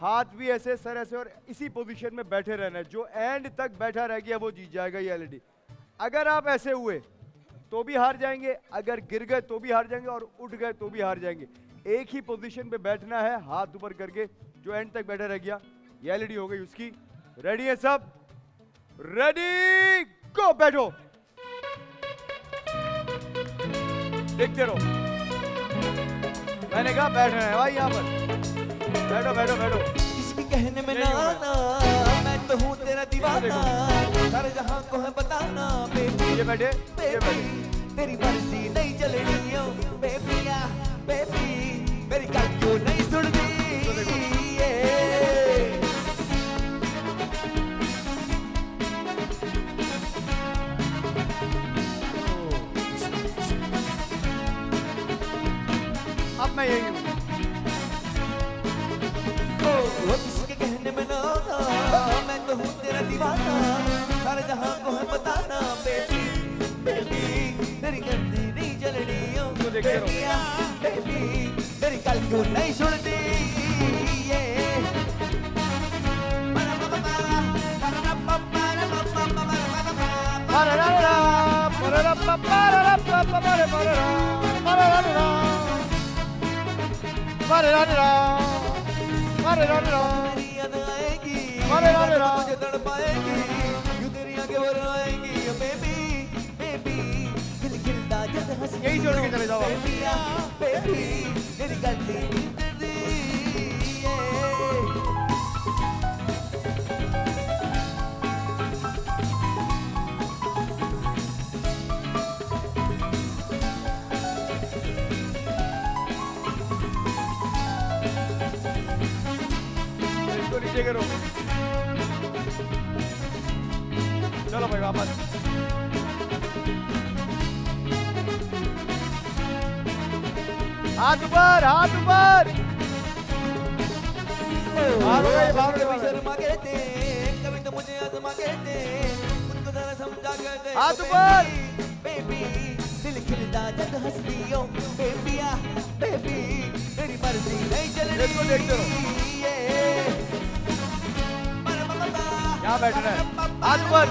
हाथ भी ऐसे, सर ऐसे और इसी पोजीशन में बैठे रहना है। जो एंड तक बैठा रह गया, वो जीत जाएगा ये एलईडी अगर आप ऐसे हुए तो भी हार जाएँगे। अगर गिर गए तो भी हार जाएँगे और उठ गए तो भी हार जाएँगे। एक ही पोजीशन पे बैठना है, हाथ ऊपर करके, जो एंड तक बैठा रह गया, ये एलईडी हो गई उसकी। रेडी है सब? रेडी गो बैठो। देखते रहो। मैंने कहा बैठ रहे हैं भाई यहाँ पर। बैठो बैठो बैठो। किसकी कहने में ना आना मैं तो हूँ तेरा दीवाना। सारे जहाँ को है बताना बेबी। ये बैठे ये बैठे। बेबी तेरी मर्ज़ी नहीं चलनी ओ बेबिया बेबी मेरी किसके कहने में तो हूँ तेरा दीवाना सारे जहाँ को है बताना बेबी बेबी तेरी गंदी नहीं तो रहो। बेबिया बेबी तेरी गल क्यों नहीं सुनती ये parara, pa, अरे, रात अरे। मुझे तड़पाएगी यूँ तेरी आँखें भर आएगी बेबी बेबी दिल खिलता जब हंस यही जोड़ के चले जाओ। बेबी तेरी दी नीचे करो चलो भाई वापस। हाथ ऊपर हाथ ऊपर। कभी तो मुझे आजमा कहते खुद को जरा समझा कहते हाथ ऊपर। बेबी दिल खिलता जब हंसती हो। बेबिया बेबी तेरी मर्ज़ी नहीं चल देखो, रही देखते रहो। यहाँ बैठना है। हाथ ऊपर।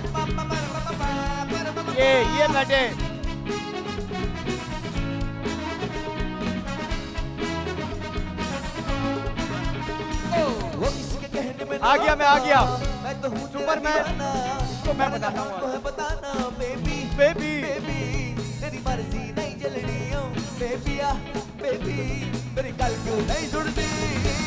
ये ये बैठे। आ गया, मैं आ गया। मैं तो हूँ सुपरमैन। इसको मैं बताता हूँ बताना बेबी बेबी बेबी तेरी मर्ज़ी नहीं चलनी बेबिया बेबी मेरी कल क्यों नहीं सुनती?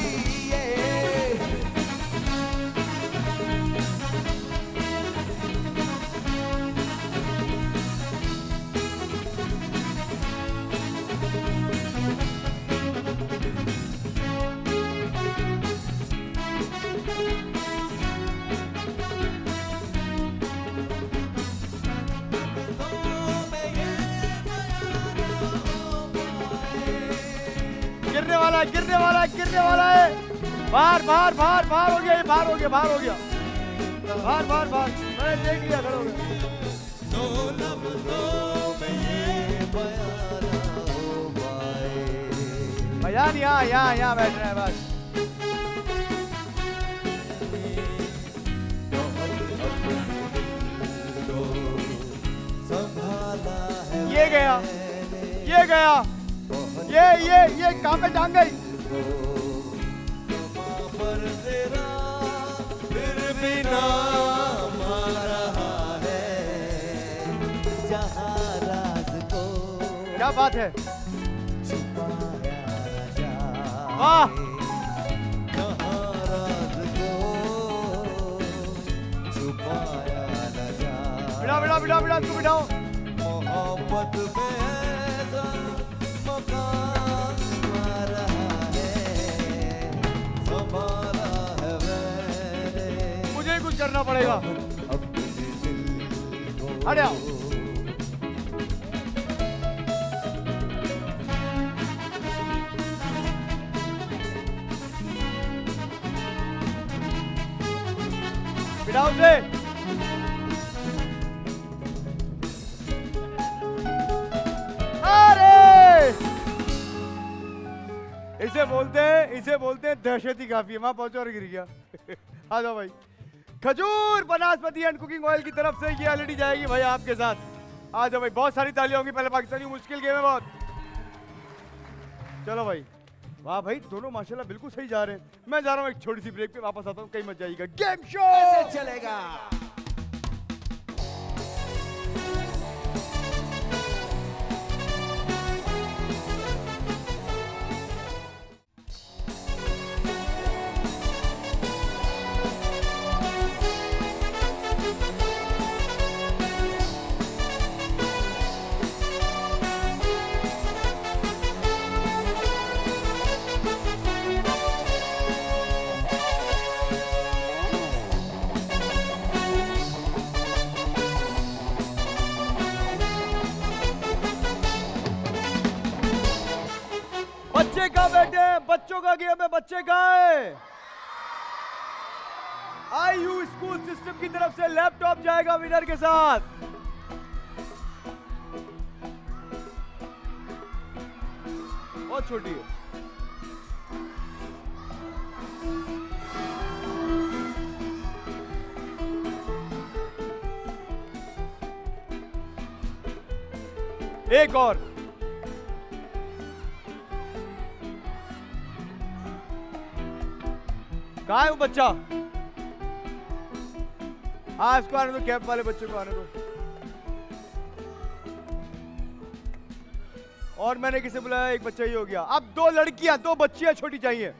गिरने वाला है गिरने वाला है। बाहर बाहर बाहर बाहर हो गया ये बाहर हो गया बाहर हो गया। बाहर बाहर बाहर। मैंने देख लिया खड़े हो गए बयान यहाँ यहाँ यहाँ बैठ रहे हैं बस। ये गया ये गया। ये ये ये कहाँ पे टांग गई बात है। वाह इसको बिठाओ मोहब्बत है मैंने मुझे कुछ करना पड़ेगा। अरे दिल से अरे! इसे बोलते हैं, इसे बोलते हैं दहशती काफ़ी वहाँ पहुंचो और गिर गया। [laughs] आ जाओ भाई। खजूर, बनास्पति एंड कुकिंग ऑयल की तरफ़ से ये एलईडी जाएगी भाई आपके साथ। आ जाओ भाई, बहुत सारी तालियाँ होंगी, पहले पाकिस्तानी, मुश्किल गेम है बहुत। चलो भाई। वाह भाई, दोनों माशाल्लाह बिल्कुल सही जा रहे हैं। मैं जा रहा हूँ एक छोटी सी ब्रेक पे, वापस आता हूँ, कहीं मत जाइएगा। गेम शो चलेगा। बच्चे का बेटे बच्चों का गेम है, बच्चे का है आई यू स्कूल सिस्टम की तरफ़ से लैपटॉप जाएगा विनर के साथ। बहुत छोटी है। एक और। कहा है वो बच्चा। हाँ इसको आने दो, कैप वाले बच्चे को आने दो। और मैंने किसे बुलाया? एक बच्चा ही हो गया। अब दो लड़कियाँ, दो बच्चियाँ छोटी चाहिए।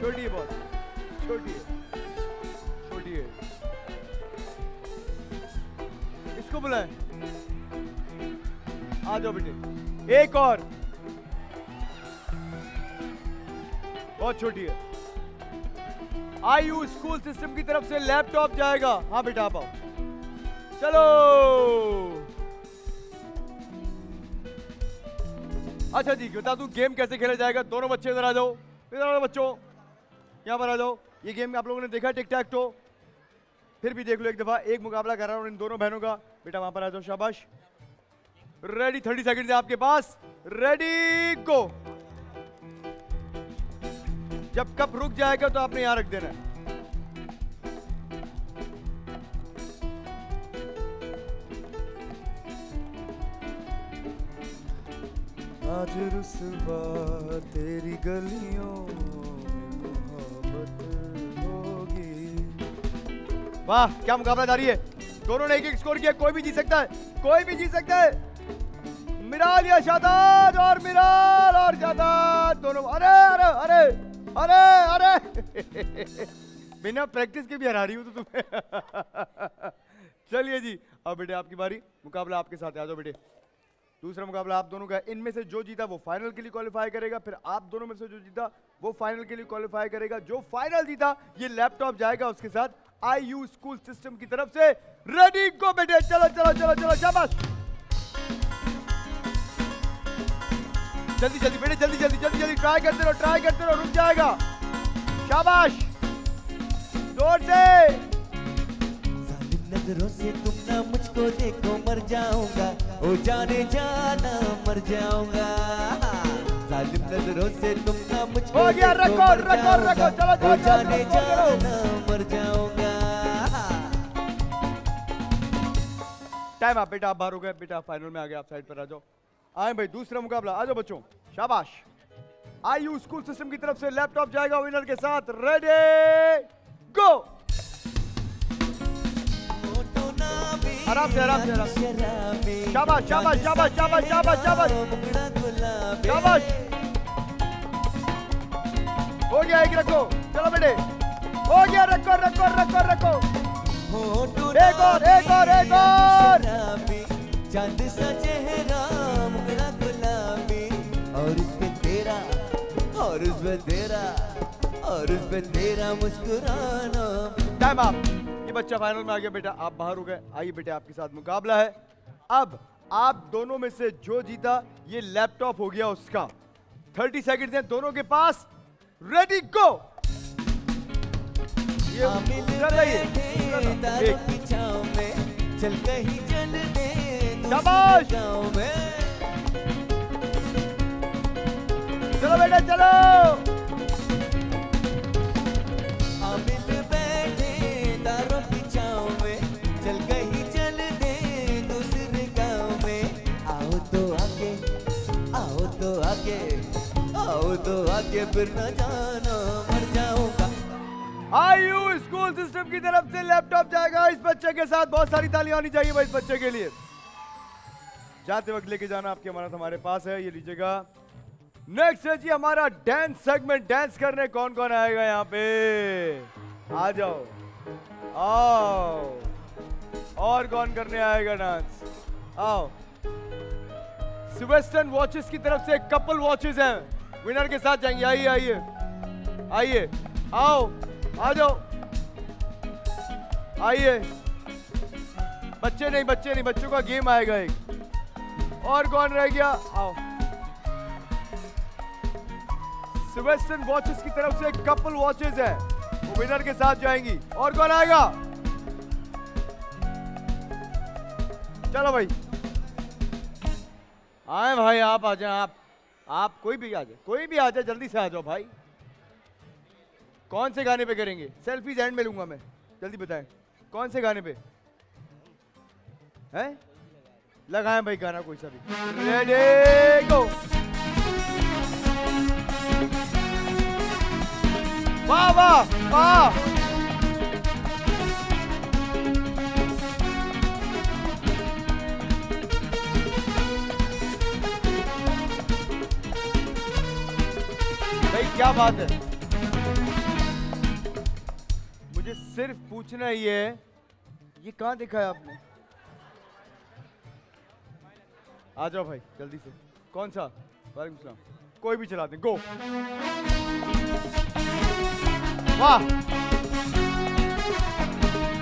छोटी है बहुत। छोटी है। छोटी है। इसको बुलाए? आ जाओ बेटे। एक और। बहुत छोटी है। आयु स्कूल सिस्टम की तरफ़ से लैपटॉप जाएगा। हाँ बेटा, आप आओ। चलो। अच्छा जी, बता दूँ, गेम कैसे खेला जाएगा? दोनों बच्चे इधर आ जाओ। इधर आ जाओ बच्चों। यहाँ पर आ जाओ। ये गेम आप लोगों ने देखा टिक टैक टो फिर भी देख लो एक दफ़ा। एक मुकाबला कर रहा हूँ इन दोनों बहनों का। बेटा, वहाँ पर आ जाओ शाबाश। रेडी थर्टी सेकंड आपके पास। रेडी गो जब कप रुक जाएगा तो आपने यहाँ रख देना है। आज रुसवा तेरी गलियों में मोहब्बत होगी। वाह क्या मुकाबला जारी है? दोनों ने एक एक स्कोर किया कोई भी जीत सकता है कोई भी जीत सकता है। मिराल या शादाद और मिराल और शादाद दोनों अरे अरे अरे! अरे अरे। बिना प्रैक्टिस के भी हरा रही हूँ तो तुम्हें। चलिए जी, अब बेटे आपकी बारी। मुकाबला आपके साथ आ जाओ बेटे। दूसरा मुकाबला आप दोनों का इनमें से जो जीता, वो फाइनल के लिए क्वालिफाई करेगा। फिर आप दोनों में से जो जीता, वो फाइनल के लिए क्वालिफाई करेगा। जो फाइनल जीता, ये लैपटॉप जाएगा उसके साथ। आई यू स्कूल सिस्टम की तरफ़ से। रेडी को बेटे। चलो चलो चलो चलो, शाबाश। जल्दी जल्दी बेटे जल्दी जल्दी जल्दी जल्दी ट्राई करते रहो ट्राई करते रहो रुक जाएगा। शाबाश। ज़ोर से। नज़रों से तुम ना मुझको देखो मर जाऊँगा। ओ जाने जाना मर जाऊँगा। जालिम नज़रों से तुम ना मुझको हो गया, रखो, रखो, रखो, चलो, चलो, जाने। जाना मर जाऊँगा। टाइम आप बेटा आप बाहर हो गए। बेटा फाइनल में आ गए आप साइड पर आ जाओ। आए भाई दूसरा मुकाबला। आ जाओ बच्चों। शाबाश। आई यू स्कूल सिस्टम की तरफ़ से लैपटॉप जाएगा विनर के साथ। रेडी गो आराम से, आराम से, शाबाश, शाबाश, शाबाश, शाबाश, शाबाश, शाबाश। शाबाश। हो गया एक रखो। चलो बेटे। हो गया रखो रखो रखो रखो। एक और, एक और, एक और। चाँद गुलाबी। और उस पे तेरा और उस पे तेरा और उस पे तेरा मुस्कुराना। टाइम आप ये बच्चा फाइनल में आ गया बेटा। आप बाहर हो गए। आइए बेटे आपके साथ मुकाबला है। अब आप दोनों में से जो जीता ये लैपटॉप हो गया उसका। 30 सेकंड हैं दोनों के पास। रेडी गो ये चल कहीं चलने शाबाश। चलो बेटा, चलो। तो मर आयु स्कूल सिस्टम की तरफ़ से लैपटॉप जाएगा। इस बच्चे के साथ बहुत सारी तालियाँ आनी चाहिए भाई, इस बच्चे के लिए। जाते वक्त लेके जाना आपकी अमानत हमारे पास है, ये लीजिएगा। नेक्स्ट है जी हमारा डांस सेगमेंट डांस करने। कौन कौन आएगा यहाँ पे? आ जाओ। आओ। और कौन करने आएगा डांस आओ। सुवेस्टर्न वॉचेस की तरफ़ से कपल वॉचेस हैं। विनर के साथ जाएँगे। आइए आइए। आइए। आओ। आ जाओ। आइए। बच्चे नहीं बच्चे नहीं, बच्चों का गेम आएगा एक। और कौन रह गया? आओ। सुवेस्टर्न वॉचेस की तरफ़ से कपल वॉचेस है। वो विनर के साथ जाएँगी। और कौन आएगा? चलो भाई। आए भाई, आप आ जाए, आप आप कोई भी आ जाए, कोई भी आ जाए, जल्दी से आ जाओ भाई। कौन से गाने पे करेंगे? सेल्फीज एंड में लूँगा मैं। जल्दी बताएँ। कौन से गाने पे? हैं? लगाएँ भाई गाना कोई सा भी। रेडी गो वाह वाह वाह। भाई क्या बात है? मुझे सिर्फ़ पूछना ही है ये कहाँ देखा है आपने? आ जाओ भाई, जल्दी से। कौन सा? वालेकुम सलाम। कोई भी चला दें गो वाह।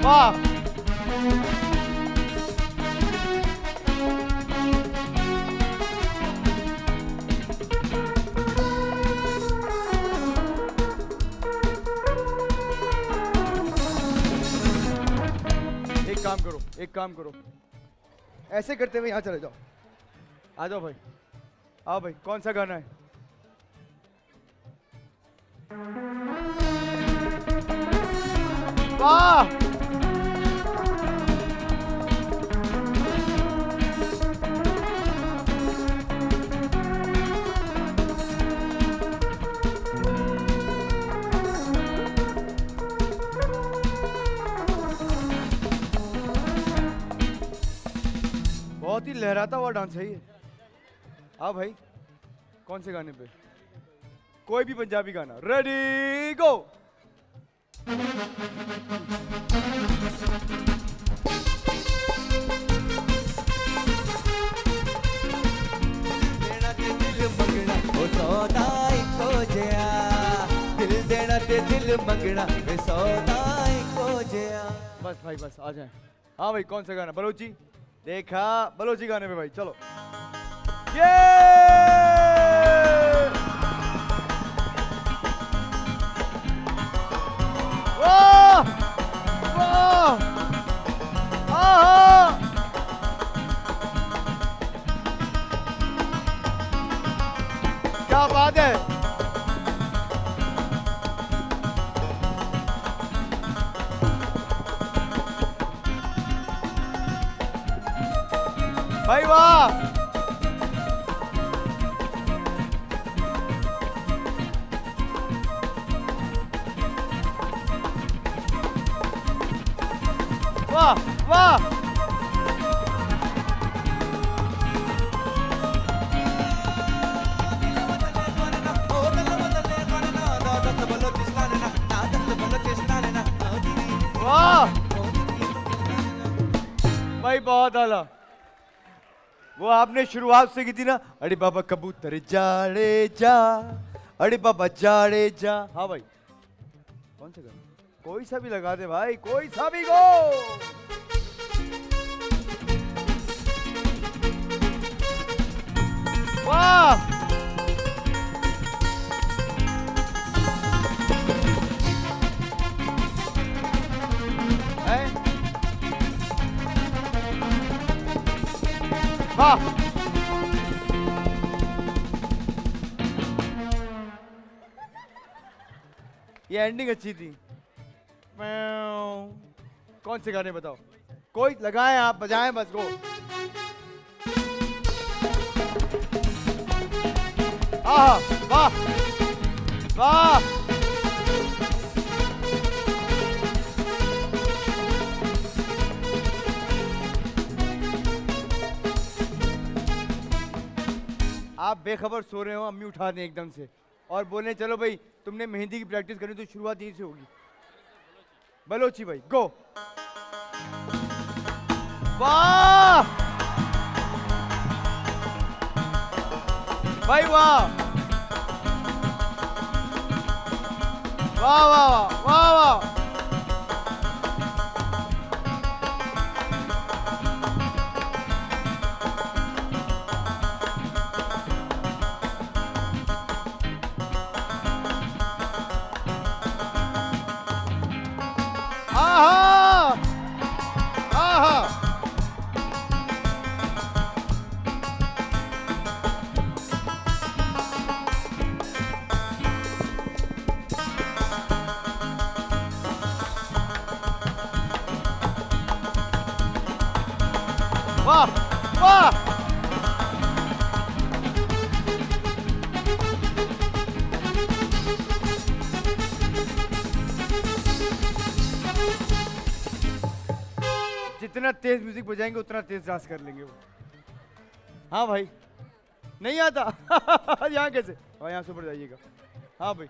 वाह। एक काम करो, एक काम करो। ऐसे करते हुए यहाँ चले जाओ। आ जाओ भाई। आओ भाई, कौन सा गाना है? वाह! बहुत ही लहराता हुआ डांस है ये। हाँ भाई कौन से गाने पे? कोई भी पंजाबी गाना। रेडी गो दिल मंगना बस भाई बस आ जाए। हाँ भाई कौन सा गाना? बलोची? देखा बलोची गाने पे भाई चलो। क्या बात है? भाई वाह! आपने शुरुआत से की थी ना, अरे बाबा कबूतर जाड़े जा, अरे बाबा जाड़े जा। हाँ भाई, कौन सा गाना? कोई सा भी लगा दे भाई, कोई सा भी गो। वाह! वाह ये एंडिंग अच्छी थी। कौन से गाने बताओ? कोई लगाएँ आप, बजाएँ बस गो आहा, वाह वाह। आप बेखबर सो रहे हो, अम्मी उठा दें एकदम से। और बोले, चलो भाई, तुमने मेहंदी की प्रैक्टिस करनी तो शुरुआत यहीं से होगी। बलोची भाई गो वाह! भाई, वाह! वाह वाह वाह वाह! म्यूज़िक बजाएँगे उतना तेज डांस कर लेंगे वो। हाँ भाई। नहीं आता। [laughs] यहाँ कैसे? हाँ यहाँ से ऊपर जाइएगा। हाँ भाई।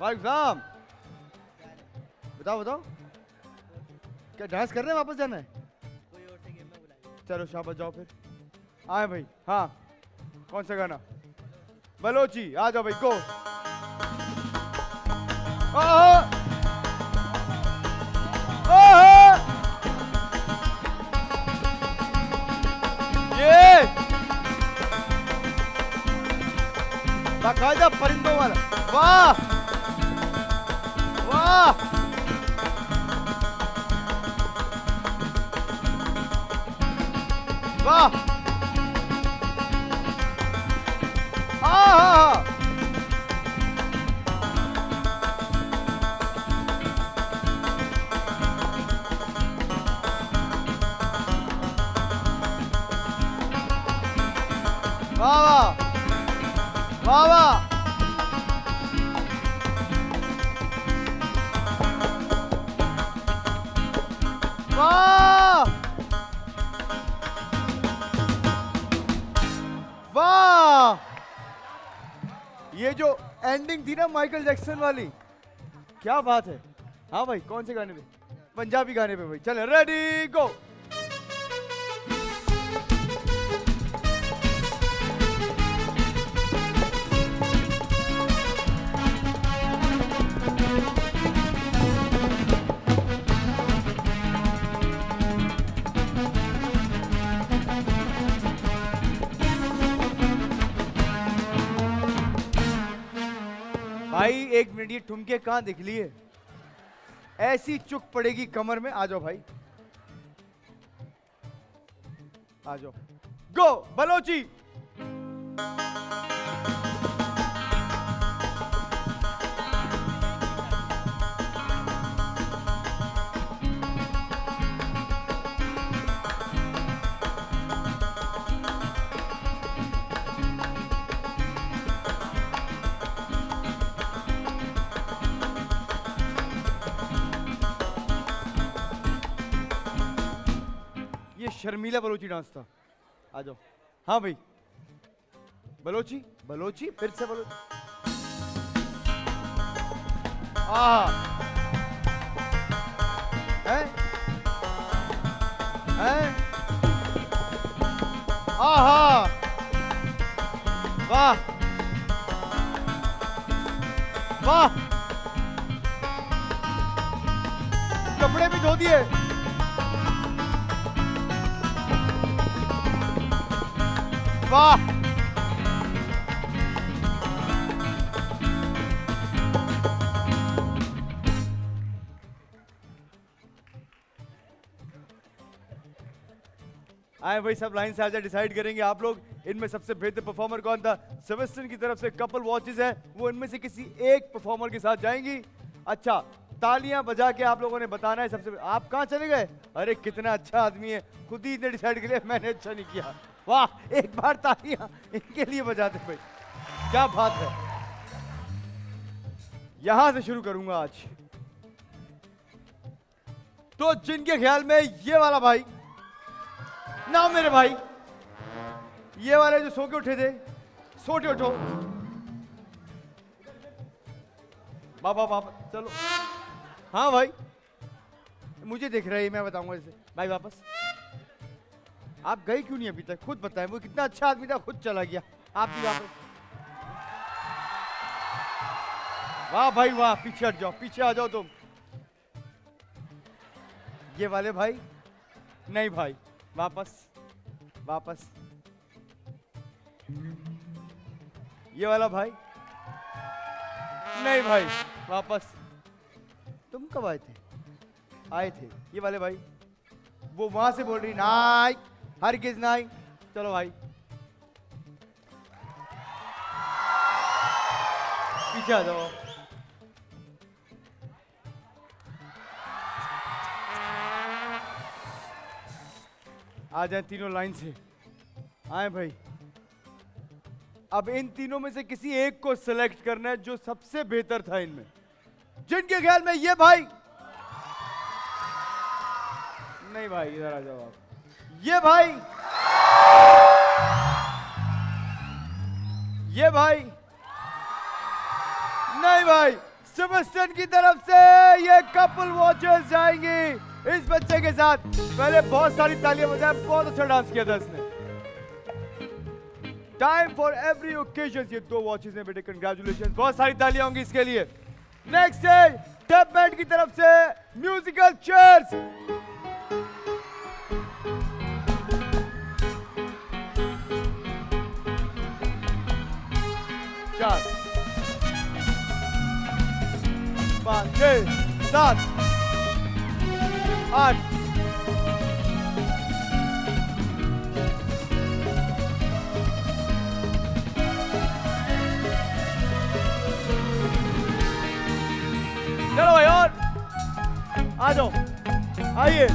वालेकुम सलाम बताओ बताओ। क्या डांस कर रहे हैं वापस जाना है? चलो शाबाश, जाओ फिर। आए भाई। हाँ। कौन सा गाना? बलोची। आ जाओ भाई गो परिंदों वाला थी ना माइकल जैक्सन वाली। क्या बात है? हाँ भाई, कौन से गाने पे? पंजाबी गाने पे भाई। चले रेडी गो मिनट ये ठुमके कहाँ दिख लिए? ऐसी चुक पड़ेगी कमर में। आ जाओ भाई। आ जाओ। गो बलोची! शर्मीला बलोची डांस था। आ जाओ। हाँ भाई। बलोची? बलोची? फिर से बलोची आ है? है? आहा। वाह। वाह। कपड़े भी धो दिए। वाह आए भाई, सब लाइन से आ जाए डिसाइड करेंगे। आप लोग, इनमें सबसे बेहतर परफॉर्मर कौन था? सेबेस्टियन की तरफ़ से कपल वॉचेस है। वो इनमें से किसी एक परफॉर्मर के साथ जाएँगी। अच्छा तालियाँ बजा के आप लोगों ने बताना है सबसे आप कहाँ चले गए? अरे, कितना अच्छा आदमी है। खुद ही इतने डिसाइड के लिए मैंने अच्छा नहीं किया। वाह, एक बार तालियाँ इनके लिए बजाते भाई। क्या बात है। यहाँ से शुरू करूँगा आज। तो जिनके ख्याल में ये वाला भाई ना मेरे भाई, ये वाले जो सो के उठे थे, सो के उठो। बाबा बाबा चलो। हाँ भाई, मुझे देख रहे हैं, मैं बताऊँगा जैसे भाई वापस। आप गए क्यों नहीं अभी तक? खुद बताएँ, वो कितना अच्छा आदमी था, खुद चला गया। आप भी वापस। वाह भाई वाह, पीछे हट जाओ, पीछे आ जाओ तुम। ये वाले भाई? नहीं भाई, वापस वापस। ये वाला भाई? नहीं भाई, वापस। तुम कब आए थे? आए थे। ये वाले भाई, वो वहाँ से बोल रही नाई हर किस नाई चलो भाई। पीछे आ जाओ। आ जाए तीनों लाइन से। आए भाई। अब इन तीनों में से किसी एक को सिलेक्ट करना है जो सबसे बेहतर था इनमें। जिनके ख्याल में ये भाई। नहीं भाई, इधर आ जाओ आप। ये भाई। ये भाई। नहीं भाई सेबेस्टियन की तरफ़ से ये कपल वॉचर्स जाएँगे इस बच्चे के साथ। पहले बहुत सारी तालियाँ बजाए बहुत अच्छा डांस किया था इसने। टाइम फॉर एवरी ओकेजन ये दो वॉचेस हैं बेटे कंग्रेचुलेशन बहुत सारी तालियाँ होंगी इसके लिए। नेक्स्ट है टैप बैंड की तरफ़ से म्यूजिकल चेयर्स पाँच छः सात आठ चलो भाई और आ जाओ आइए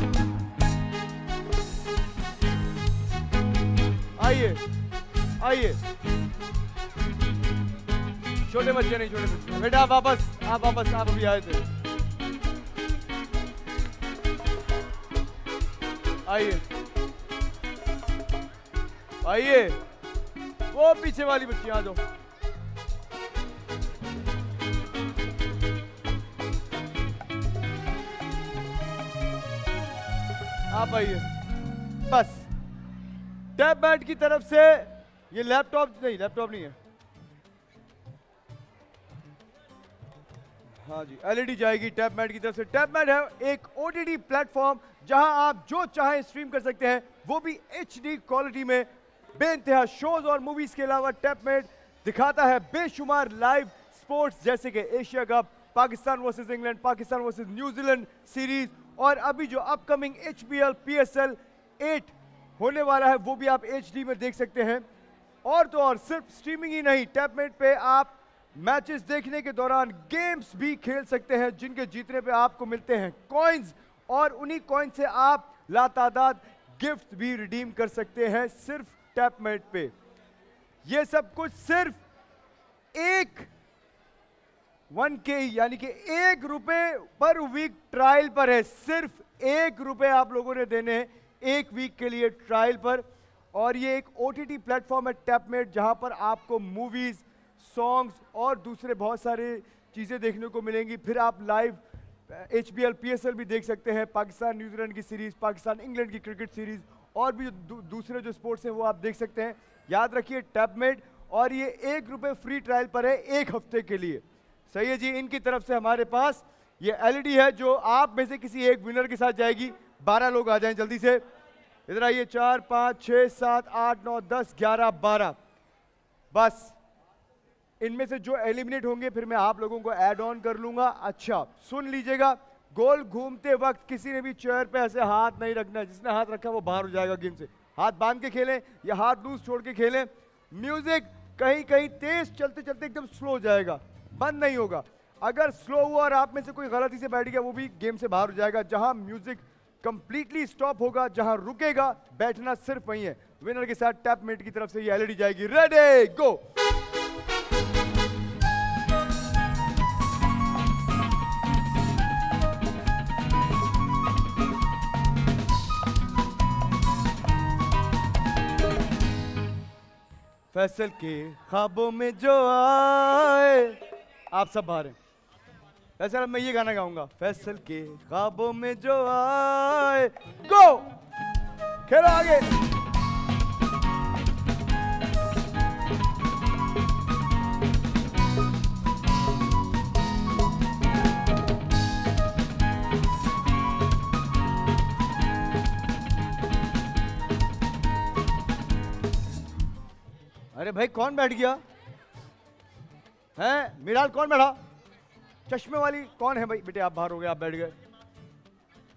आइए आइए छोटे बच्चे नहीं छोटे बेटा आप वापस आप वापस, आप अभी आए थे। आइए। आइए। वो पीछे वाली बच्ची, आ जाओ। आप आइए। बस। टैब बैट की तरफ़ से ये लैपटॉप, नहीं लैपटॉप नहीं है। हाँ जी एलईडी जाएगी टैब मैट की तरफ़ से। टैब मैट है एक ओटीटी प्लेटफॉर्म जहाँ आप जो चाहें स्ट्रीम कर सकते हैं। वो भी एचडी क्वालिटी में। बेइंतहा शोज़ और मूवीज़ के अलावा टैब मैट दिखाता है बेशुमार लाइव स्पोर्ट्स जैसे कि Asia cup Pakistan versus England Pakistan versus New Zealand series और अभी जो upcoming H B L P S L eight होने वाला है, वो भी आप एचडी में देख सकते हैं। और तो और, सिर्फ़ स्ट्रीमिंग ही नहीं टैबमेट पे आप मैचेस देखने के दौरान गेम्स भी खेल सकते हैं जिनके जीतने पे आपको मिलते हैं। कॉइन्स और उन्हीं कॉइन से आप लातादाद गिफ्ट भी रिडीम कर सकते हैं सिर्फ़ टैपमेट पे। ये सब कुछ सिर्फ़ एक वन के यानी कि एक रुपए पर वीक ट्रायल पर है। सिर्फ़ एक रुपए आप लोगों ने देने हैं एक वीक के लिए ट्रायल पर। और ये एक ओ टी प्लेटफॉर्म है टैपमेट जहाँ पर आपको मूवीज़ सॉन्ग्स और दूसरे बहुत सारे चीज़ें देखने को मिलेंगी। फिर आप live H B L P S L भी देख सकते हैं। पाकिस्तान न्यूजीलैंड की सीरीज़ पाकिस्तान इंग्लैंड की क्रिकेट सीरीज़ और भी जो दूसरे जो स्पोर्ट्स हैं वो आप देख सकते हैं। याद रखिए टैपमेट और ये एक रुपये फ्री ट्रायल पर है एक हफ़्ते के लिए। सही है जी, इनकी तरफ़ से हमारे पास ये एलईडी है जो आप में से किसी एक विनर के साथ जाएगी। बारह लोग आ जाएँ जल्दी से। इधर आइए, चार, पाँच छः सात, आठ, नौ, दस, ग्यारह, बारह। बस। इनमें से जो एलिमिनेट होंगे, फिर मैं आप लोगों को ऐड ऑन कर लूँगा। अच्छा सुन लीजिएगा, गोल घूमते वक्त किसी ने भी चेयर पे ऐसे हाथ नहीं रखना, जिसने हाथ रखा वो बाहर हो जाएगा गेम से। हाथ बाँध के खेलें या हाथ लूज छोड़ के खेलें। म्यूज़िक कहीं कहीं तेज चलते चलते एकदम स्लो हो जाएगा, बंद नहीं होगा। अगर स्लो हुआ और आप में से कोई गलती से बैठ गया, वो भी गेम से बाहर हो जाएगा, जहाँ म्यूज़िक कंप्लीटली स्टॉप होगा, जहाँ रुकेगा, बैठना सिर्फ़ वहीं है। विनर के साथ टैप मेट की तरफ़ से ये एलईडी जाएगी। रेडी गो फैसल के ख्वाबों में जो आए। आप सब बाहर हैं। फैसल मैं ये गाना गाऊँगा। फैसल के ख्वाबों में जो आए। गो खेलो आगे। अरे भाई, कौन बैठ गया? है? मिराल कौन बैठा? चश्मे वाली कौन है भाई? बेटे, आप बाहर हो गए, आप बैठ गए।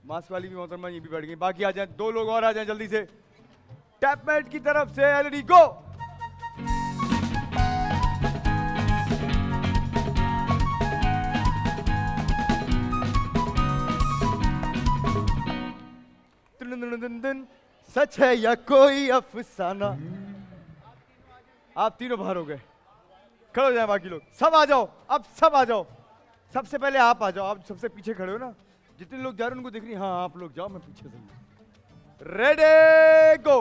मास्क वाली भी मोहतरमा ये भी बैठ गई। बाकी आ जाए, दो लोग और आ जाए जल्दी से। टैपमेट की तरफ़ से एलईडी गो सच है या कोई अफसाना? आप तीनों बाहर हो गए। खड़े हो जाए बाकी लोग। सब आ जाओ। अब सब आ जाओ। सबसे पहले आप आ जाओ। आप सबसे पीछे खड़े हो ना। जितने लोग जा रहे हैं उनको देख रही हाँ आप लोग जाओ, मैं पीछे से। रेडी गो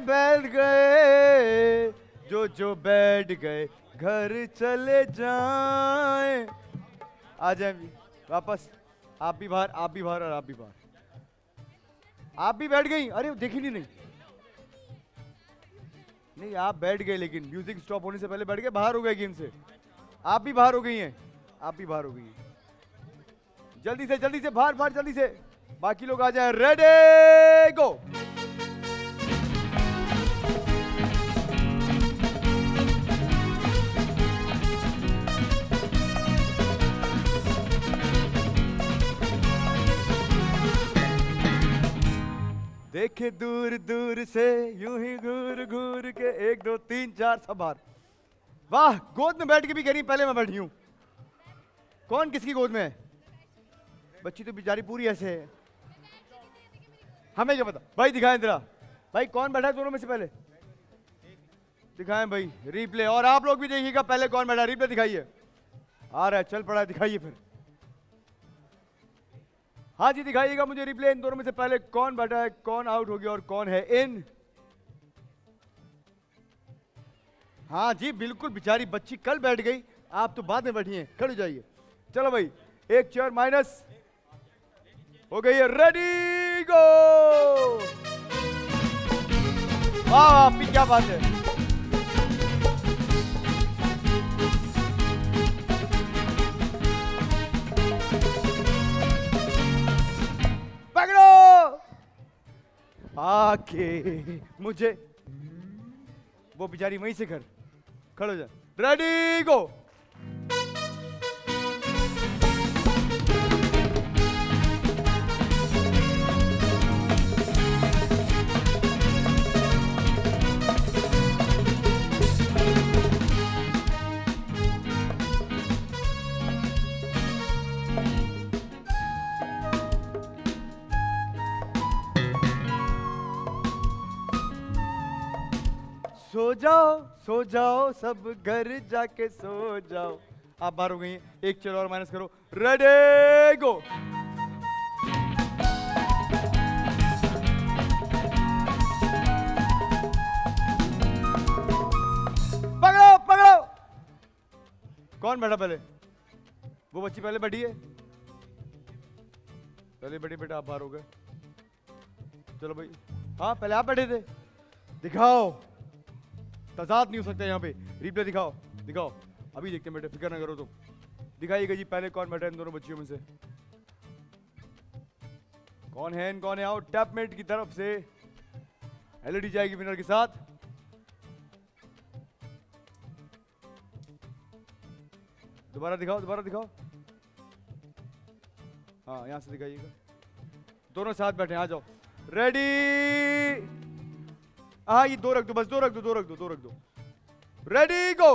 बैठ गए। जो जो बैठ गए, घर चले जाए। आ जाए वापस। आप भी बाहर, आप भी बाहर और आप भी बाहर। आप भी बैठ गई, अरे देखी नहीं नहीं। नहीं, आप बैठ गए, लेकिन म्यूज़िक स्टॉप होने से पहले बैठ गए, बाहर हो गए गेम से। आप भी बाहर हो गई हैं, आप भी बाहर हो गई जल्दी से जल्दी से, बाहर बाहर, जल्दी से। बाकी लोग आ जाए रेडी गो देखे दूर दूर से यूँ ही घूर घूर के एक दो तीन चार सब बाहर वाह, गोद में बैठ के भी कह रही पहले मैं बैठी हूँ। कौन किसकी गोद में है? बच्ची तो बेचारी पूरी ऐसे है। हमें क्या पता? भाई दिखाएँ जरा। भाई कौन बैठा है दोनों में से पहले? दिखाएँ भाई रिप्ले और आप लोग भी देखिएगा, पहले कौन बैठा रिप्ले दिखाइए। आ रहा है, चल पड़ा दिखाइए फिर। हाँ जी, दिखाइएगा मुझे रिप्ले इन दोनों में से पहले कौन बैठा है, कौन आउट हो गया और कौन है इन हाँ जी, बिल्कुल, बेचारी बच्ची कल बैठ गई। आप तो बाद में बैठी हैं खड़े जाइए। चलो भाई, एक चेयर माइनस हो गई है रेडी गो वाह वाह क्या बात है। आके मुझे वो बेचारी वहीं से कर खड़ो जा। रेडी गो जाओ, सो जाओ, सब घर जाके सो जाओ। आप बाहर हो गई, एक चलो और माइनस करो। रेडी गो पकड़ो पकड़ो! कौन बैठा पहले? वो बच्ची पहले बैठी है? पहले बैठी, बेटा, आप बाहर हो गए। चलो भाई। हाँ पहले आप बैठे थे। दिखाओ। तजाद नहीं हो सकता यहाँ पे। रिप्ले दिखाओ दिखाओ। अभी देखते हैं, बेटे, फ़िक्र ना करो तुम। दिखाइएगा जी, पहले कौन बैठा है इन दोनों बच्चियों में से? कौन है इन, कौन है आओ टैपमेट की तरफ़ से। एलईडी जाएगी विनर के साथ। दोबारा दिखाओ दोबारा दिखाओ। हाँ यहाँ से दिखाइएगा। दोनों साथ बैठे आ जाओ। रेडी हाँ ये दो रख दो, बस दो रख दो दो रख दो दो रख दो। रेडी गो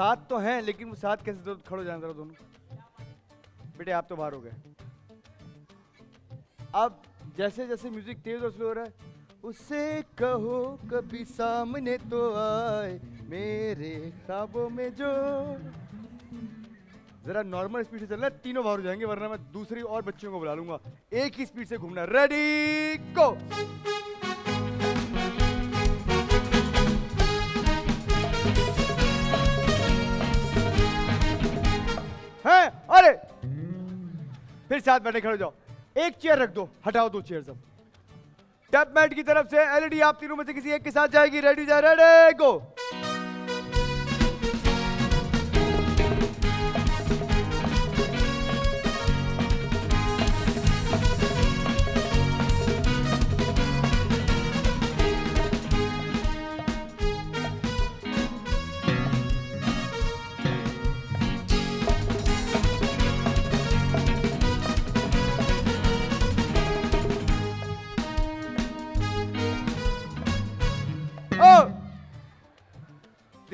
साथ तो हैं लेकिन वो साथ कैसे दो खड़ो जाना जरा दोनों? बेटे आप तो बाहर हो गए। अब जैसे जैसे म्यूज़िक तेज और स्लो हो रहा है उसे कहो कभी सामने तो आए मेरे ख्वाबों में जो। जरा नॉर्मल स्पीड से चलना है, तीनों बाहर हो जाएँगे वरना मैं दूसरी और बच्चियों को बुला लूँगा। एक ही स्पीड से घूमना रेडी गो फिर साथ बैठे खड़े जाओ। एक चेयर रख दो, हटाओ दो चेयर सब टैप मैट की तरफ़ से एलईडी आप तीनों में से किसी एक के साथ जाएगी। रेडी जाए रेडी गो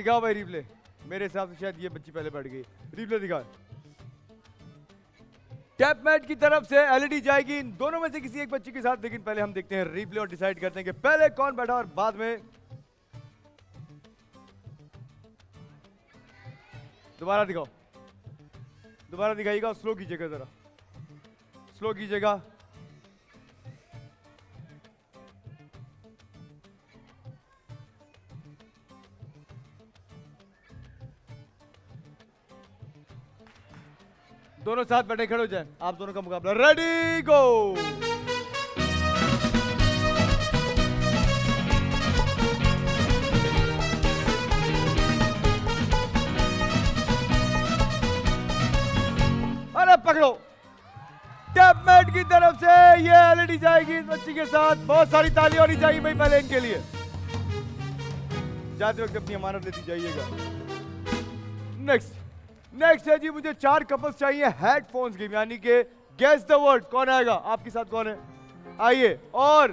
दिखाओ भाई रिप्ले मेरे हिसाब से शायद ये बच्ची पहले बैठ गई। रिप्ले दिखाओ। टैप मैट की तरफ़ से एलईडी जाएगी इन दोनों में से किसी एक बच्ची के साथ, लेकिन पहले हम देखते हैं रिप्ले और डिसाइड करते हैं कि पहले कौन बैठा और बाद में दोबारा दिखाओ। दोबारा दिखाइएगा स्लो कीजिएगा जरा। स्लो कीजिएगा। दोनों साथ बैठे खड़े हो जाए। आप दोनों का मुकाबला रेडी गो अरे पकड़ो। टैप मैट की तरफ़ से ये एलईडी जाएगी इस बच्ची के साथ। बहुत सारी ताली होनी चाहिए भाई पहले इनके लिए। जाते वक्त अपनी अमानत लेती जाइएगा। नेक्स्ट नेक्स्ट है जी, मुझे चार कपल्स चाहिए हेडफोन्स गेम यानी कि गेस द वर्ड कौन आएगा? आपके साथ कौन है? आइए, और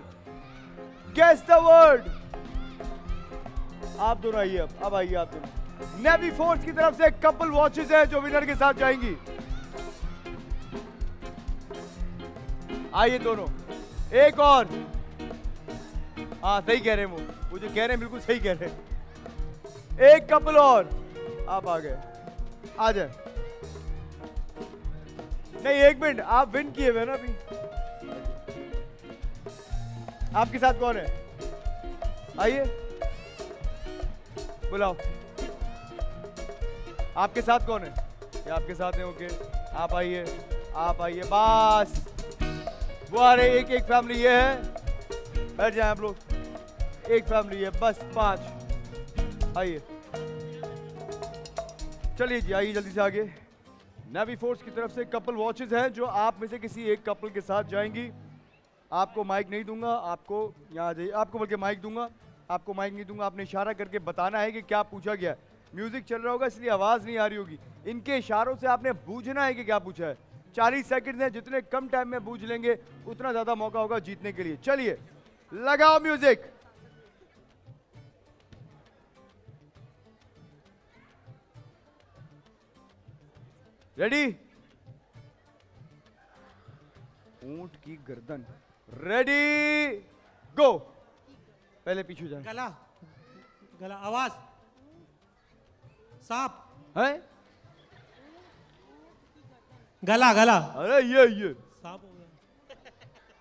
गेस द वर्ड आप दोनों आइए अब अब आइए आप दोनों। नेवी फोर्स की तरफ़ से कपल वॉचेस है जो विनर के साथ जाएँगी। आइए दोनों, एक और। हाँ सही कह रहे हैं वो। वो जो कह रहे हैं, बिल्कुल सही कह रहे हैं। एक कपल और। आप आ गए। आ जाए। नहीं, एक मिनट, आप विन किए हुए ना अभी। आपके साथ कौन है? आइए। बुलाओ। आपके साथ कौन है? ये आपके साथ है ओके आप आइए आप आइए, बस। वो आ रहे एक एक फैमिली ये है। बैठ जाए आप लोग। एक फैमिली है, बस, पाँच। आइए। चलिए जी, आइए जल्दी से आगे। नेवी फोर्स की तरफ़ से कपल वॉचेस हैं जो आप में से किसी एक कपल के साथ जाएँगी। आपको माइक नहीं दूँगा, आपको यहाँ आ जाइए। आपको बल्कि माइक दूँगा, आपको माइक नहीं दूँगा। आपने इशारा करके बताना है कि क्या पूछा गया म्यूज़िक चल रहा होगा, इसलिए आवाज़ नहीं आ रही होगी। इनके इशारों से आपने बूझना है कि क्या पूछा है। चालीस सेकेंड हैं, जितने कम टाइम में बूझ लेंगे, उतना ज़्यादा मौका होगा जीतने के लिए। चलिए, लगाओ म्यूज़िक रेडी ऊँट की गर्दन। रेडी गो पहले पीछे जाए गला। गला आवाज़। सांप। है? गला गला। अरे ये ये। सांप हो गया।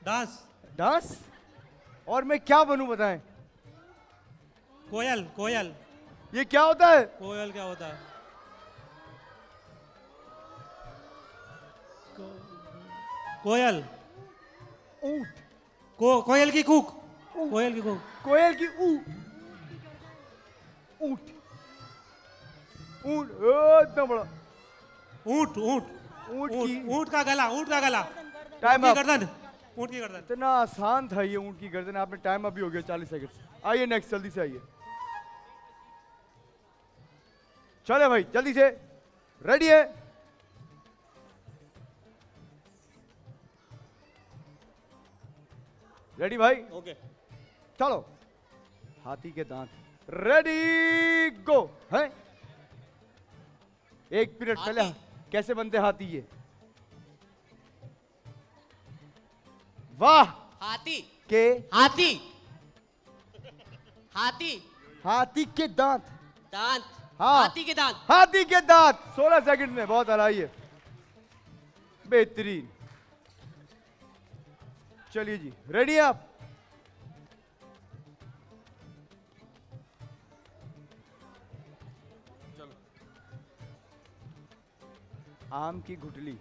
डांस डांस और मैं क्या बनू बताएँ? कोयल कोयल। ये क्या होता है? कोयल क्या होता है? कोयल। ऊट। को, कोयल की कूक। कोयल की कूक। कोयल की ऊ ऊट। ऊँट इतना बड़ा। ऊँट ऊँट। ऊँट ऊँट की ऊँट का गला ऊँट का गला। टाइम गर्दन ऊँट की गर्दन। इतना आसान था ये ऊँट की गर्दन आपने टाइम अभी हो गया चालीस सेकंड आइए नेक्स्ट जल्दी से आइए। चले भाई जल्दी से। रेडी है? रेडी भाई? Okay okay. चलो। हाथी के दांत। रेडी गो है? एक मिनट पहले कैसे बनते हाथी ये? वाह! हाथी। के? हाथी। हाथी। हाथी के दांत। दांत। हाँ। हाथी के दांत। हाथी के दांत। 16 सेकंड में बहुत हराई है बेहतरीन। चलिए जी रेडी आप? आम की गुटली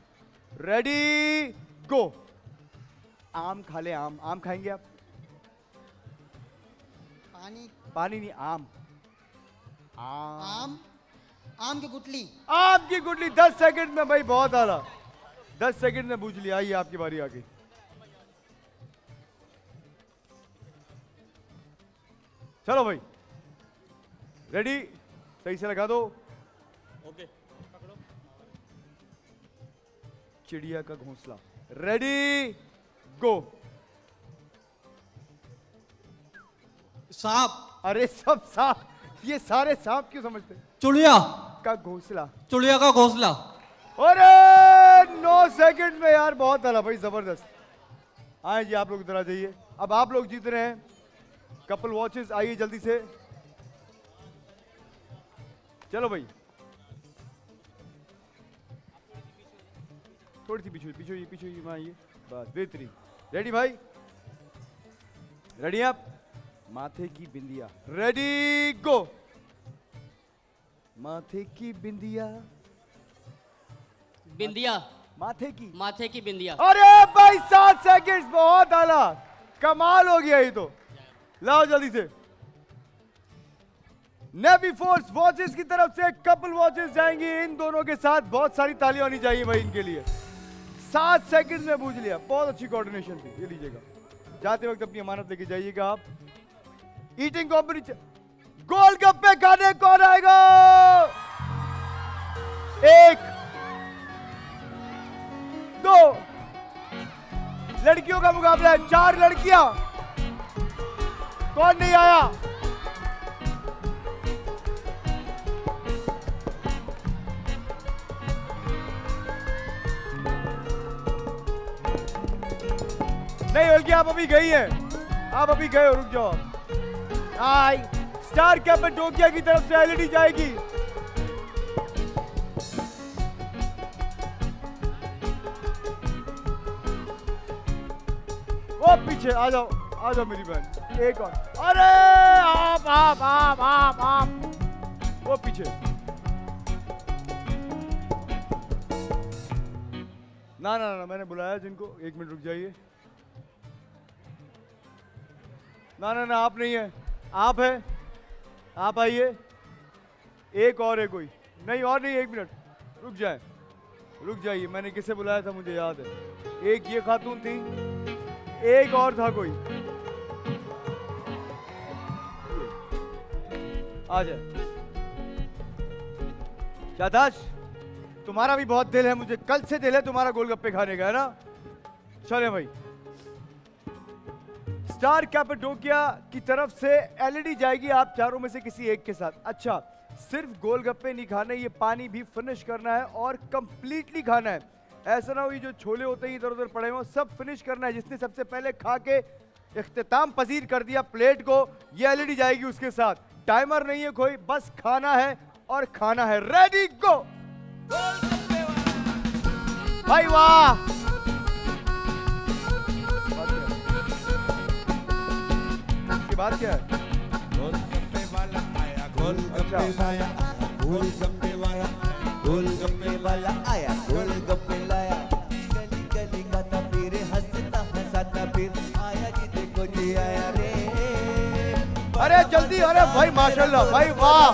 रेडी गो आम खा ले आम। आम खाएँगे आप? पानी। पानी नहीं आम। आम। आम आम की गुटली आम की गुटली 10 सेकंड में भाई बहुत आला। 10 सेकंड में बूझ लिया आइए आपकी बारी आ चलो भाई। रेडी सही से लगा दो। ओके चिड़िया का घोंसला। रेडी गो सांप। अरे सब सांप। ये सारे सांप क्यों समझते? चुड़िया। का घोंसला। चुड़िया का घोंसला। अरे नौ सेकंड में यार बहुत आला भाई ज़बरदस्त। आए जी आप लोग इधर आ जाइए। अब आप लोग जीत रहे हैं। कपल वॉचेस आइए जल्दी से। चलो भाई। थोड़ी सी पीछे पीछे ये पीछे ये आइए। बस बेहतरीन। रेडी भाई? रेडी आप? माथे की बिंदिया। रेडी गो माथे की बिंदिया। बिंदिया। माथे की। माथे की बिंदिया। अरे भाई सात सेकंड्स बहुत आला कमाल हो गया ये तो। लाओ जल्दी से। नेवी फोर्स वॉचेस की तरफ़ से कपल वॉचेस जाएँगी। इन दोनों के साथ बहुत सारी तालियाँ होनी चाहिए भाई इनके लिए। सात सेकंड में बूझ लिया। बहुत अच्छी कोऑर्डिनेशन थी, ये लीजिएगा। जाते वक्त अपनी अमानत लेके जाइएगा आप। ईटिंग कॉम्पिटिशन गोलगप्पे खाने कौन आएगा? एक, दो। लड़कियों का मुकाबला है। चार लड़कियाँ। कौन नहीं आया? नहीं बल्कि आप अभी गई हैं। आप अभी गए हो, रुक जाओ। हाय स्टार कैपेट टोकिया की तरफ़ से एलईडी जाएगी। वो पीछे, आ जाओ। आ जाओ मेरी बहन, एक और। अरे, आप आप आप आप आप। वो पीछे। ना ना ना, मैंने बुलाया जिनको, एक मिनट रुक जाइए। ना ना ना, आप नहीं है। आप है। आप आइए। एक और है कोई। नहीं, और नहीं, एक मिनट। रुक जाए। रुक जाइए। मैंने किसे बुलाया था मुझे याद है। एक ये खातून थी। एक और था कोई। आ जाए तुम्हारा भी बहुत दिल है, मुझे कल से दिल है तुम्हारा गोलगप्पे खाने का, है ना? चले भाई। स्टार कैपेडोकिया की तरफ़ से एलईडी जाएगी आप चारों में से किसी एक के साथ। अच्छा सिर्फ़ गोलगप्पे नहीं खाने, ये पानी भी फिनिश करना है और कंप्लीटली खाना है। ऐसा ना हो जो छोले होते हैं इधर उधर पड़े हुए सब फिनिश करना है, जिसने सबसे पहले खा के इख्तिताम पसीर कर दिया प्लेट को, ये एलईडी जाएगी उसके साथ। टाइमर नहीं है कोई, बस खाना है और खाना है। रेडी गो भाई वाह! बात क्या है? गोल गप्पे वाला आया गोल गप्पे वाला गोल गप्पे वाला गोल गप्पे वाला आया गोल गप्पे जल्दी, अरे भाई, माशाल्लाह, भाई, वाह।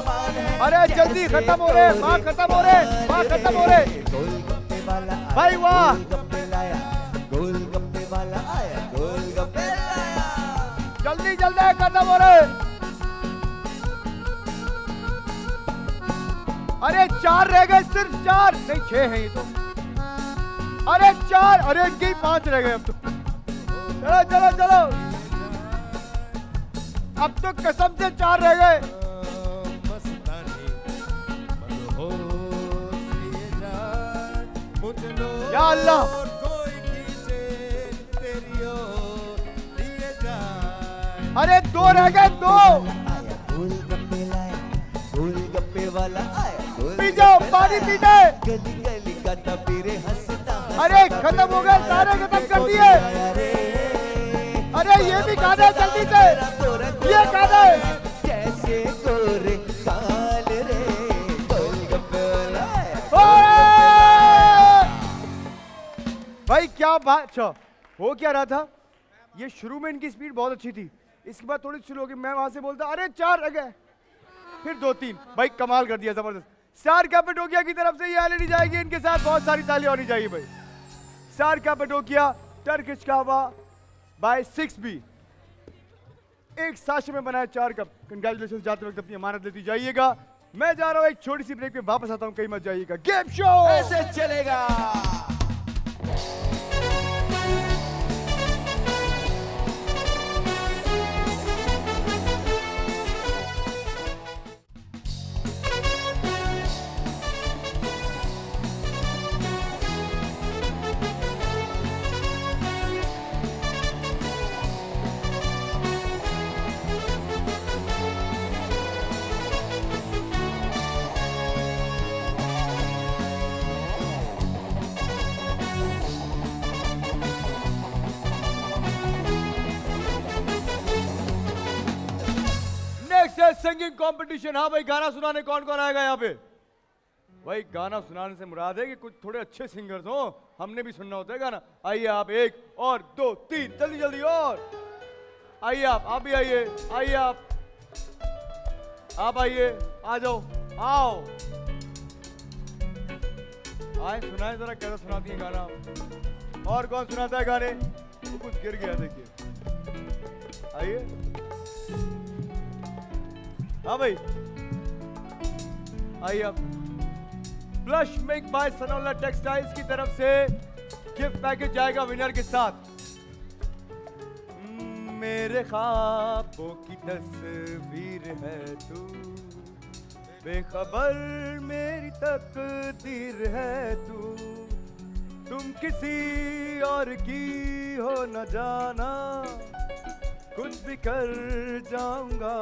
अरे जल्दी, खत्म हो रहे माँ, खत्म हो रहे माँ, खत्म हो रहे भाई, वाह। जल्दी जल्दी, खत्म हो रहे अरे चार रह गए, सिर्फ़ चार। नहीं, छह हैं ये तो। अरे चार, अरे पाँच रह गए अब तो। चलो चलो चलो। अब तो कसम से चार रह गए। ये अल्लाह। अरे दो रह गए, दो। वाला पी जाओ, पानी पी जाए गली गली हंसता अरे खत्म हो गए सारे खत्म कर दिए। अरे ये भी गाना है जल्दी से। ये गाना। है जैसे गोरे काल रे! भाई क्या बात अच्छा हो क्या रहा था? ये शुरू में इनकी स्पीड बहुत अच्छी थी। इसके बाद थोड़ी स्लो हो गई मैं वहाँ से बोलता अरे चार रह गए। फिर दो तीन। भाई कमाल कर दिया ज़बरदस्त। स्टार कैपेटोकिया की तरफ़ से ये एलईडी जाएगी? इनके साथ बहुत सारी ताली होनी चाहिए भाई। स्टार कैपेटोकिया टर्किश कावा। By six B. एक साक्ष में बनाया चार कप। कंग्रेचुलेशन जाते वक्त अपनी अमानत लेती जाइएगा। मैं जा रहा हूँ, एक छोटी सी ब्रेक पे वापस आता हूँ, कहीं मत जाइएगा। गेम शो ऐसे चलेगा। सिंगिंग कंपटीशन हाँ भाई, गाना सुनाने कौन कौन आएगा यहाँ पे? भाई, गाना सुनाने से मुराद है कि कुछ थोड़े अच्छे सिंगर्स हो। हमने भी सुनना होता है गाना। आइए आप एक और, दो, तीन, जल्दी जल्दी और। आइए आप आप भी आइए। आइए आप। आप आइए। आ जाओ। आओ। आए, सुनाए जरा कैसा सुनाती है गाना। और कौन सुनाता है गाने? कुछ गिर गया, देखिए। आइए। हाँ भाई। आइए आप। Plush mink by Sanola textiles की तरफ़ से गिफ्ट पैकेज जाएगा विनर के साथ। मेरे ख्वाबों की तस्वीर है तू। बेखबर मेरी तकदीर है तू। तुम किसी और की हो न जाना। कुछ भी कर जाऊँगा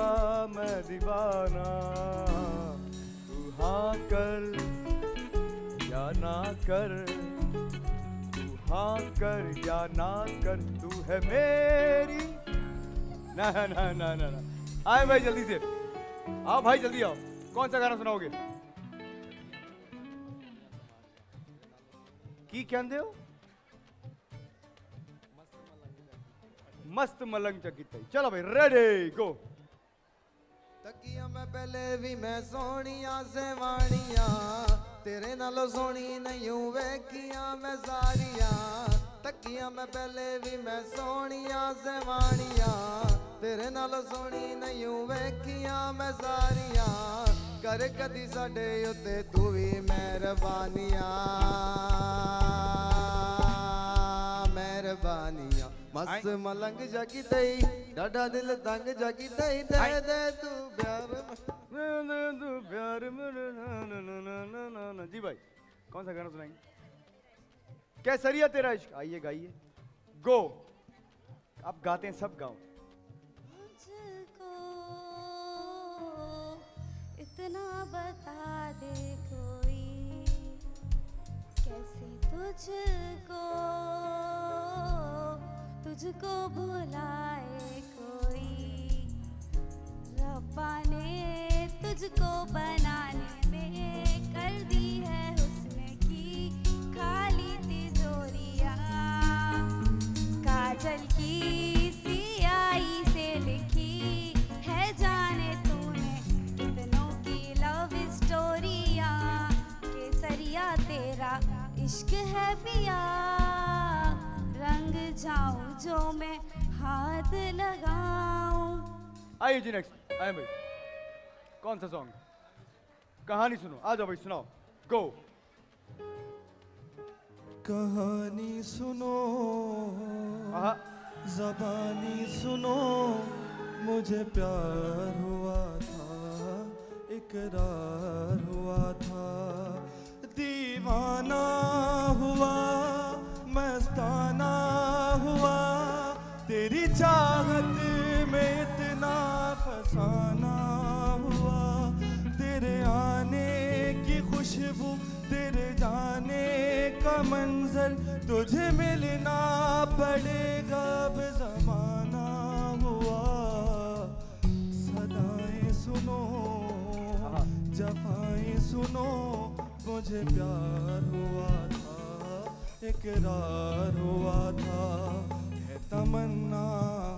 मैं दीवाना। तू हाँ कर या ना कर, तू हाँ कर या ना कर, तू है मेरी। ना ना ना ना ना आए भाई जल्दी से। आओ भाई, जल्दी आओ। कौन सा गाना सुनाओगे? की कहते हो? मस्त मलंग चकित चलो भाई रेडी गो ਤੱਕੀਆਂ ਮੈਂ ਪਹਿਲੇ ਵੀ ਮੈਂ ਸੋਹਣੀਆਂ ਸੇਵਾਣੀਆਂ ਤੇਰੇ ਨਾਲੋਂ ਸੋਹਣੀ ਨਹੀਂ ਵੇਖੀਆਂ ਮੈਂ ਸਾਰੀਆਂ ਤੱਕੀਆਂ ਮੈਂ ਪਹਿਲੇ ਵੀ ਮੈਂ ਸੋਹਣੀਆਂ ਸੇਵਾਣੀਆਂ ਤੇਰੇ ਨਾਲੋਂ ਸੋਹਣੀ ਨਹੀਂ ਵੇਖੀਆਂ ਮੈਂ ਸਾਰੀਆਂ ਕਰ ਕਦੀ ਸਾਡੇ ਉੱਤੇ ਤੂੰ ਵੀ ਮਿਹਰਬਾਨੀਆਂ मस्त मलंग जागी दई डाडा दिल तंग जागी दई दे दे तू प्यार दे दे तू प्यार में ना ना ना ना ना ना जी भाई कौन सा गाना सुनाएँगे? कैसरिया तेरा इश्क। आइए गाइए। गो आप गाते हैं सब गाओ। मुझको इतना बता दे कोई कैसे तुझको तुझको भुलाए कोई। रब्बा ने तुझको बनाने में कर दी है उसने की। खाली तिजोरिया काजल की सियाही से लिखी है जाने तूने कितनों की लव स्टोरियाँ केसरिया तेरा इश्क है पिया। जाऊँ जो मैं हाथ लगाऊँ। आइए जी नेक्स्ट आए भाई। कौन सा सॉन्ग कहानी सुनो आ जाओ भाई सुनाओ। गो कहानी सुनो। जबानी सुनो। मुझे प्यार हुआ था इकरार हुआ था। दीवाना हुआ। मस्ताना हुआ तेरी चाहत में इतना फसाना हुआ। तेरे आने की खुशबू तेरे जाने का मंजर तुझे मिलना पड़ेगा अब जमाना हुआ। सदाएँ सुनो जफाएँ सुनो मुझे प्यार हुआ। इकरार हुआ था। है तमन्ना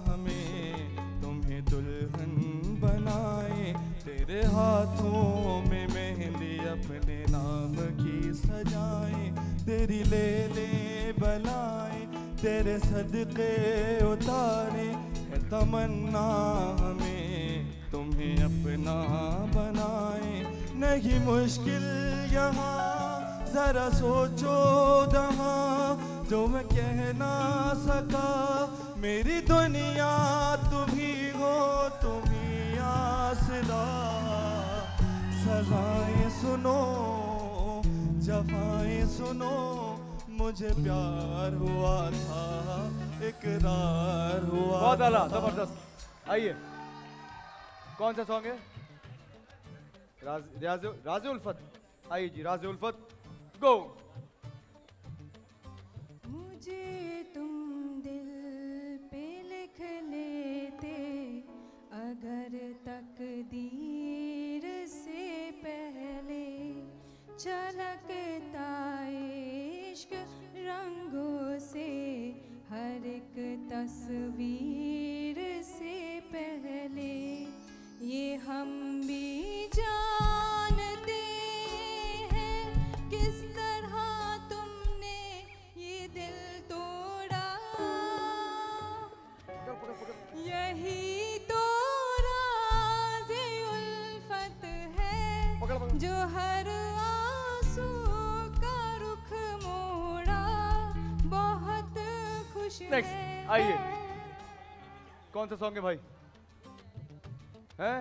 हमें, तुम्हें दुल्हन बनाए। तेरे हाथों में मेहंदी अपने नाम की सजाए। तेरी ले ले बनाए, तेरे सदके उतारे। है तमन्ना हमें, तुम्हें अपना बनाए। नहीं मुश्किल यहाँ जरा सोचो दहाँ जो मैं कह ना सका। मेरी दुनिया तुम्ही हो तुम्ही आसरा। सजाएँ सुनो जफाएँ सुनो मुझे प्यार हुआ था इकरार हुआ बहुत आला ज़बरदस्त। आइए कौन सा सॉन्ग है? राज राज राज उल्फत आइए जी राज उल्फत गो मुझे तुम दिल पे लिख लेते, अगर तकदीर से पहले छलकता इश्क रंगों से, हर एक तस्वीर से पहले, ये हम भी जानते जो हर आँसू का रुख मोड़ा बहुत खुश नेक्स्ट है आइए। कौन सा सॉन्ग है भाई? हैं?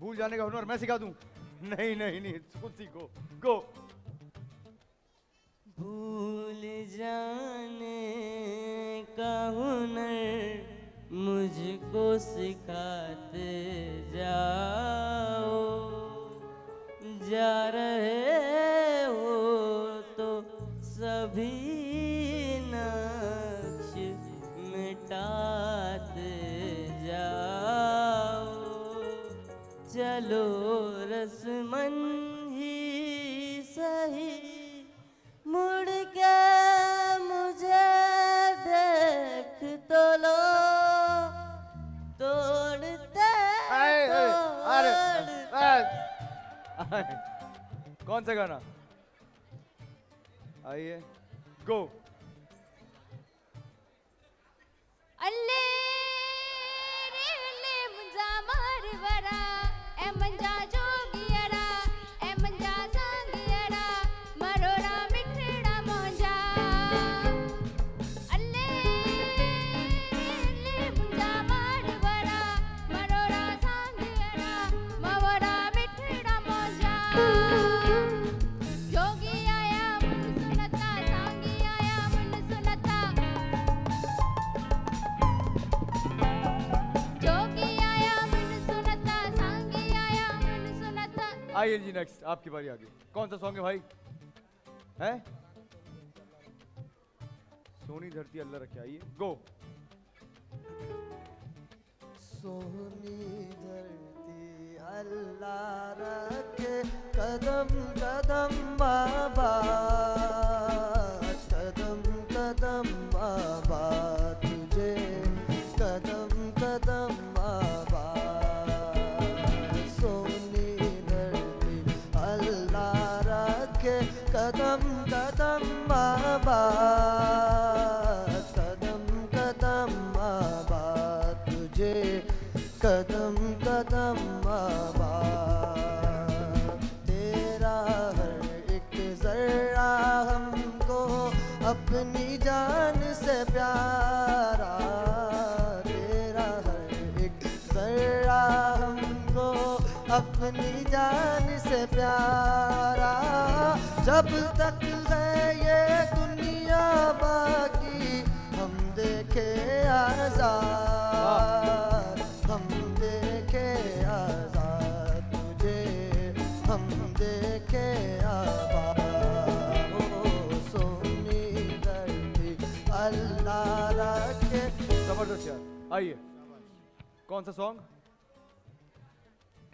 भूल जाने का हुनर मैं सिखा दूँ? नहीं नहीं नहीं खुद सीखो। गो भूल जाने का हुनर। मुझको सिखाते जाओ। जा रहे हो तो सभी नक्श मिटाते जाओ। चलो रसमन ही सही, मुड़ [laughs] कौन सा गाना? आइए गो अल्ले रे मार बड़ा मारवरा ए आइए जी नेक्स्ट आपकी बारी आ गई कौन सा सॉन्ग है भाई? है? सोनी धरती अल्लाह रखे, आइए। गो सोनी धरती अल्लाह रखे, कदम कदम बाबा, कदम कदम बाबा। अपनी जान से प्यारा अपनी जान से प्यारा। जब तक है ये दुनिया बाकी, हम देखे आज़ाद। हम देखे आज़ाद तुझे, हम देखे आबाद। ओ सोनी धरती अल्लाह रखे। ज़बरदस्त यार। आइए। कौन सा सॉन्ग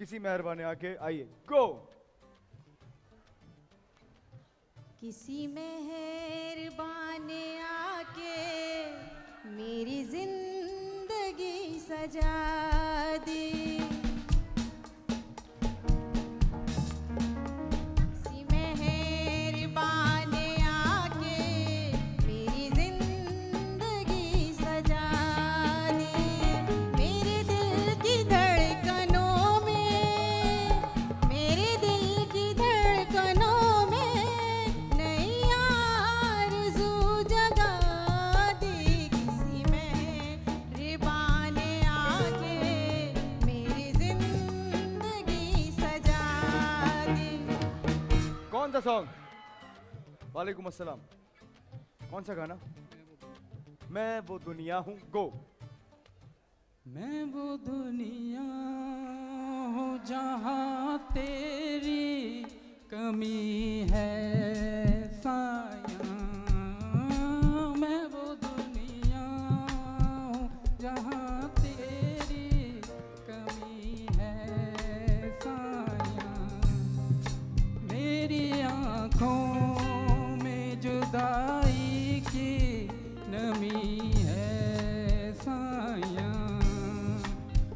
किसी मेहरबानी आके आइए। गो किसी मेहरबान आके मेरी ज़िंदगी सजा दी। सा सॉन्ग वालेकुम अस्सलाम कौन सा गाना? मैं वो दुनिया हूँ गो मैं वो दुनिया हूँ जहाँ तेरी कमी है, साया। मैं वो दुनिया हूँ जहाँ मेरी आँखों में जुदाई की नमी है साया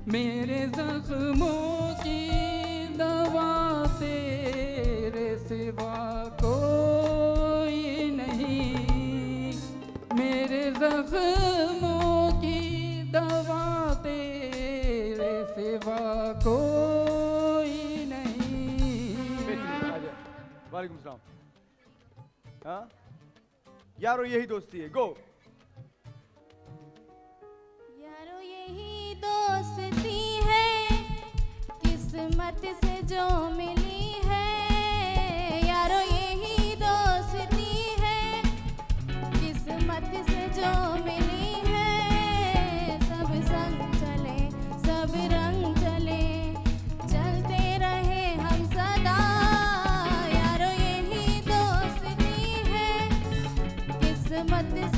मेरे जख्मों की दवा तेरे सिवा कोई नहीं। मेरे जख्मों की दवा तेरे सिवा कोई वालेकुम सलाम। हाँ? यारो, यही दोस्ती है। गो यारो, यही दोस्ती है। किस्मत से जो मिली किस्मत से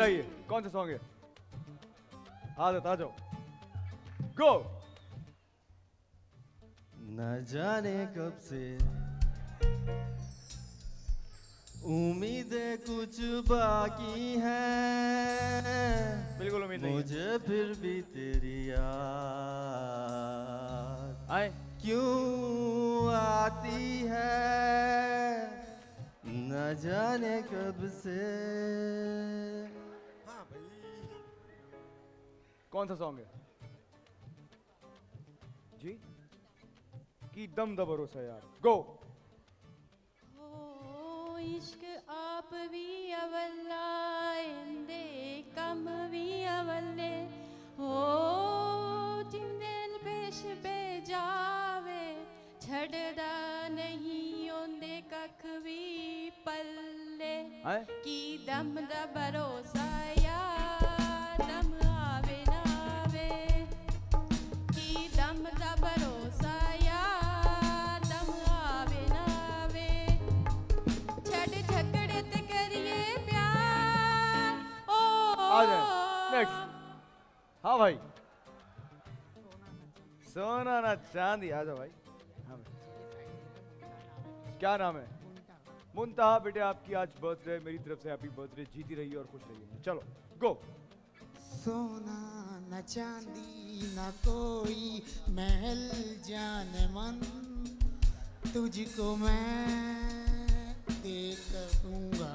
है कौन सा सॉन्ग है आदत आ जाओ गो न जाने कब से उम्मीदें कुछ बाकी हैं। बिल्कुल उम्मीद नहीं मुझे फिर भी तेरी याद आए। क्यों आती है? न जाने कब से कौन सा सॉन्ग है? जी? की दम दा भरोसा यार। गो ओ इश्क आप भी अवल्ला इंदे कम भी अवल्ले ओ जिंदेल पेश पे जावे छड़दा नहीं ओंदे कख भी पल्ले की दम दा भरोसा यार। आ जाए नेक्स्ट हाँ भाई। सोना ना चांदी। आ जाओ भाई। हाँ भाई। क्या नाम है? मुंतहा, बेटे, आपकी आज बर्थडे मेरी तरफ़ से हैप्पी बर्थडे जीती रहिए और खुश रहिए। चलो गो सोना न चांदी, न कोई महल जाने मन। तुझको मैं देख दूँगा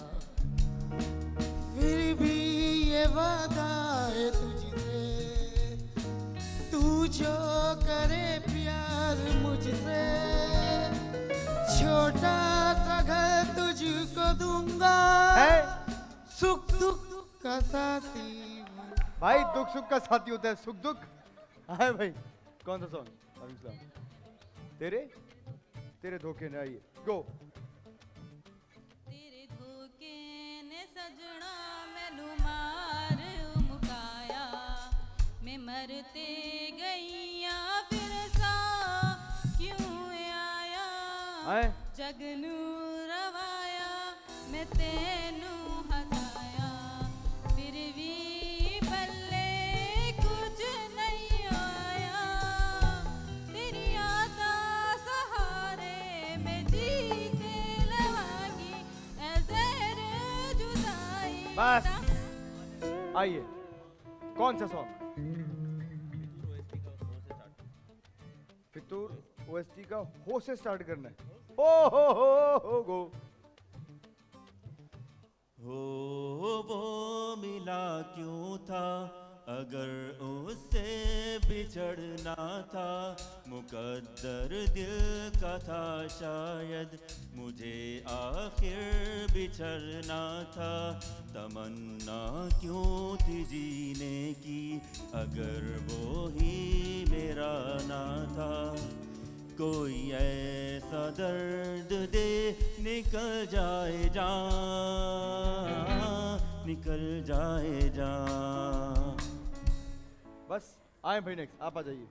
फिर भी ये वादा है तुझसे। तू जो करे प्यार मुझसे। छोटा सा घर तुझको दूँगा। सुख दुख का साथी भाई दुख सुख का साथी होता है। सुख दुख? है भाई। कौन सा सॉन्ग तेरे? तेरे धोखे ने आइए। गो मरते गईया फिर सा क्यों आया? है जग रवाया मैं तेनू हसाया फिर भी पल्ले कुछ नहीं आया। तेरी यादा सहारे मैं जीते लवांगी ऐ जहर जुदाई बस। आइए। कौन सा सॉन्ग फितूर ओएसटी का हो से स्टार्ट करना है। हो हो हो हो, गो। हो, वो मिला क्यों था? अगर उससे बिछड़ना था, मुकद्दर दिल का था शायद मुझे आखिर बिछड़ना था। तमन्ना क्यों थी जीने की, अगर वो ही मेरा ना था? कोई ऐसा दर्द दे, निकल जाए जा, निकल जाए जा। बस, आए भाई नेक्स्ट आप आ जाइए।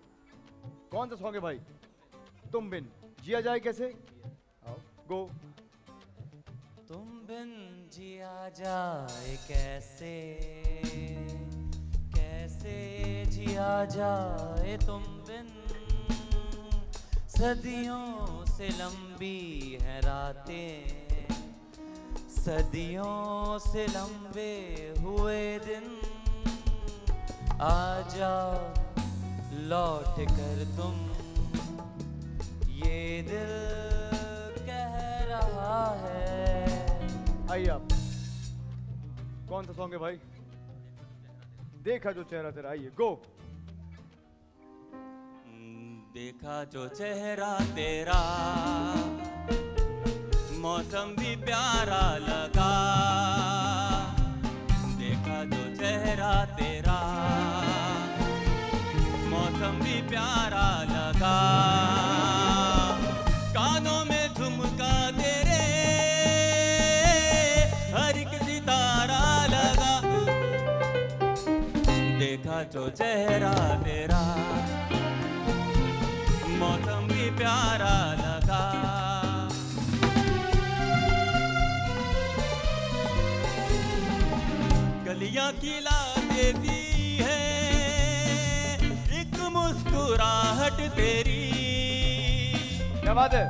कौन सा सॉन्ग है भाई? तुम बिन। जिया जाए कैसे? गो तुम बिन जिया जाए कैसे? कैसे जिया जाए तुम बिन? सदियों से लंबी है रातें। सदियों से लंबे हुए दिन। आ जाओ लौट कर तुम। ये दिल कह रहा है। आइए आप। कौन सा सॉन्ग है भाई? देखा जो चेहरा तेरा आइए गो देखा जो चेहरा तेरा मौसम भी प्यारा लगा। देखा जो चेहरा तेरा। मौसम भी प्यारा लगा। कानों में झुमका तेरे हर एक सितारा लगा। देखा जो चेहरा तेरा मौसम भी प्यारा लगा। गलियाँ खिला देती मुस्कुराहट तेरी। क्या बात है?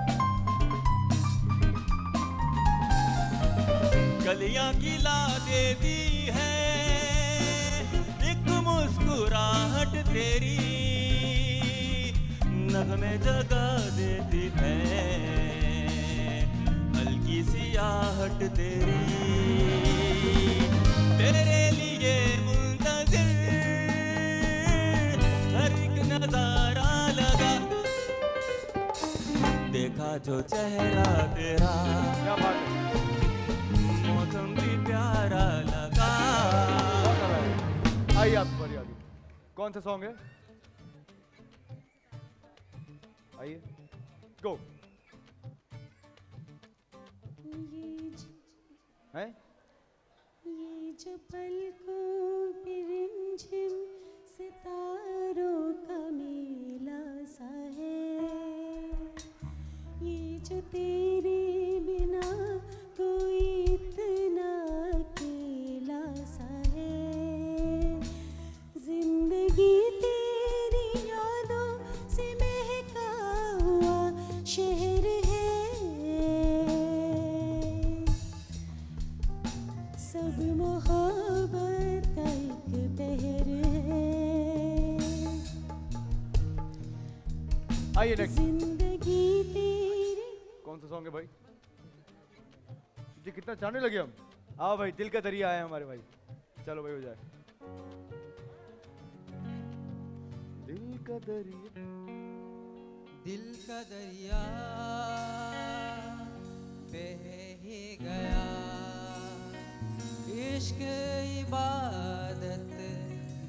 गलियाँ देती है एक मुस्कुराहट तेरी। नगमे जगा देती है हल्की सी आहट तेरी। तेरे लिए नज़ारा लगा। देखा जो चेहरा तेरा। क्या बात है? मौसम भी प्यारा लगा। आइए आप बढ़िया आगे। कौन सा सॉन्ग है? आइए। गो है? ये जो पलकों पे रिमझिम सितारों का मेला सा है। ये जो तेरे बिना कोई इतना अकेला सा है। ज़िंदगी तेरी यादों से महका हुआ शहर है। सब मोहब्बत का एक पहर आइए नेक्स्ट ज़िंदगी तेरी। कौन सा सॉन्ग है भाई? जी कितना चाहने लगे हम। आओ भाई दिल का दरिया आया हमारे भाई। चलो भाई हो जाए। दिल का दरिया। दिल का दरिया बह ही गया। इश्क इबादत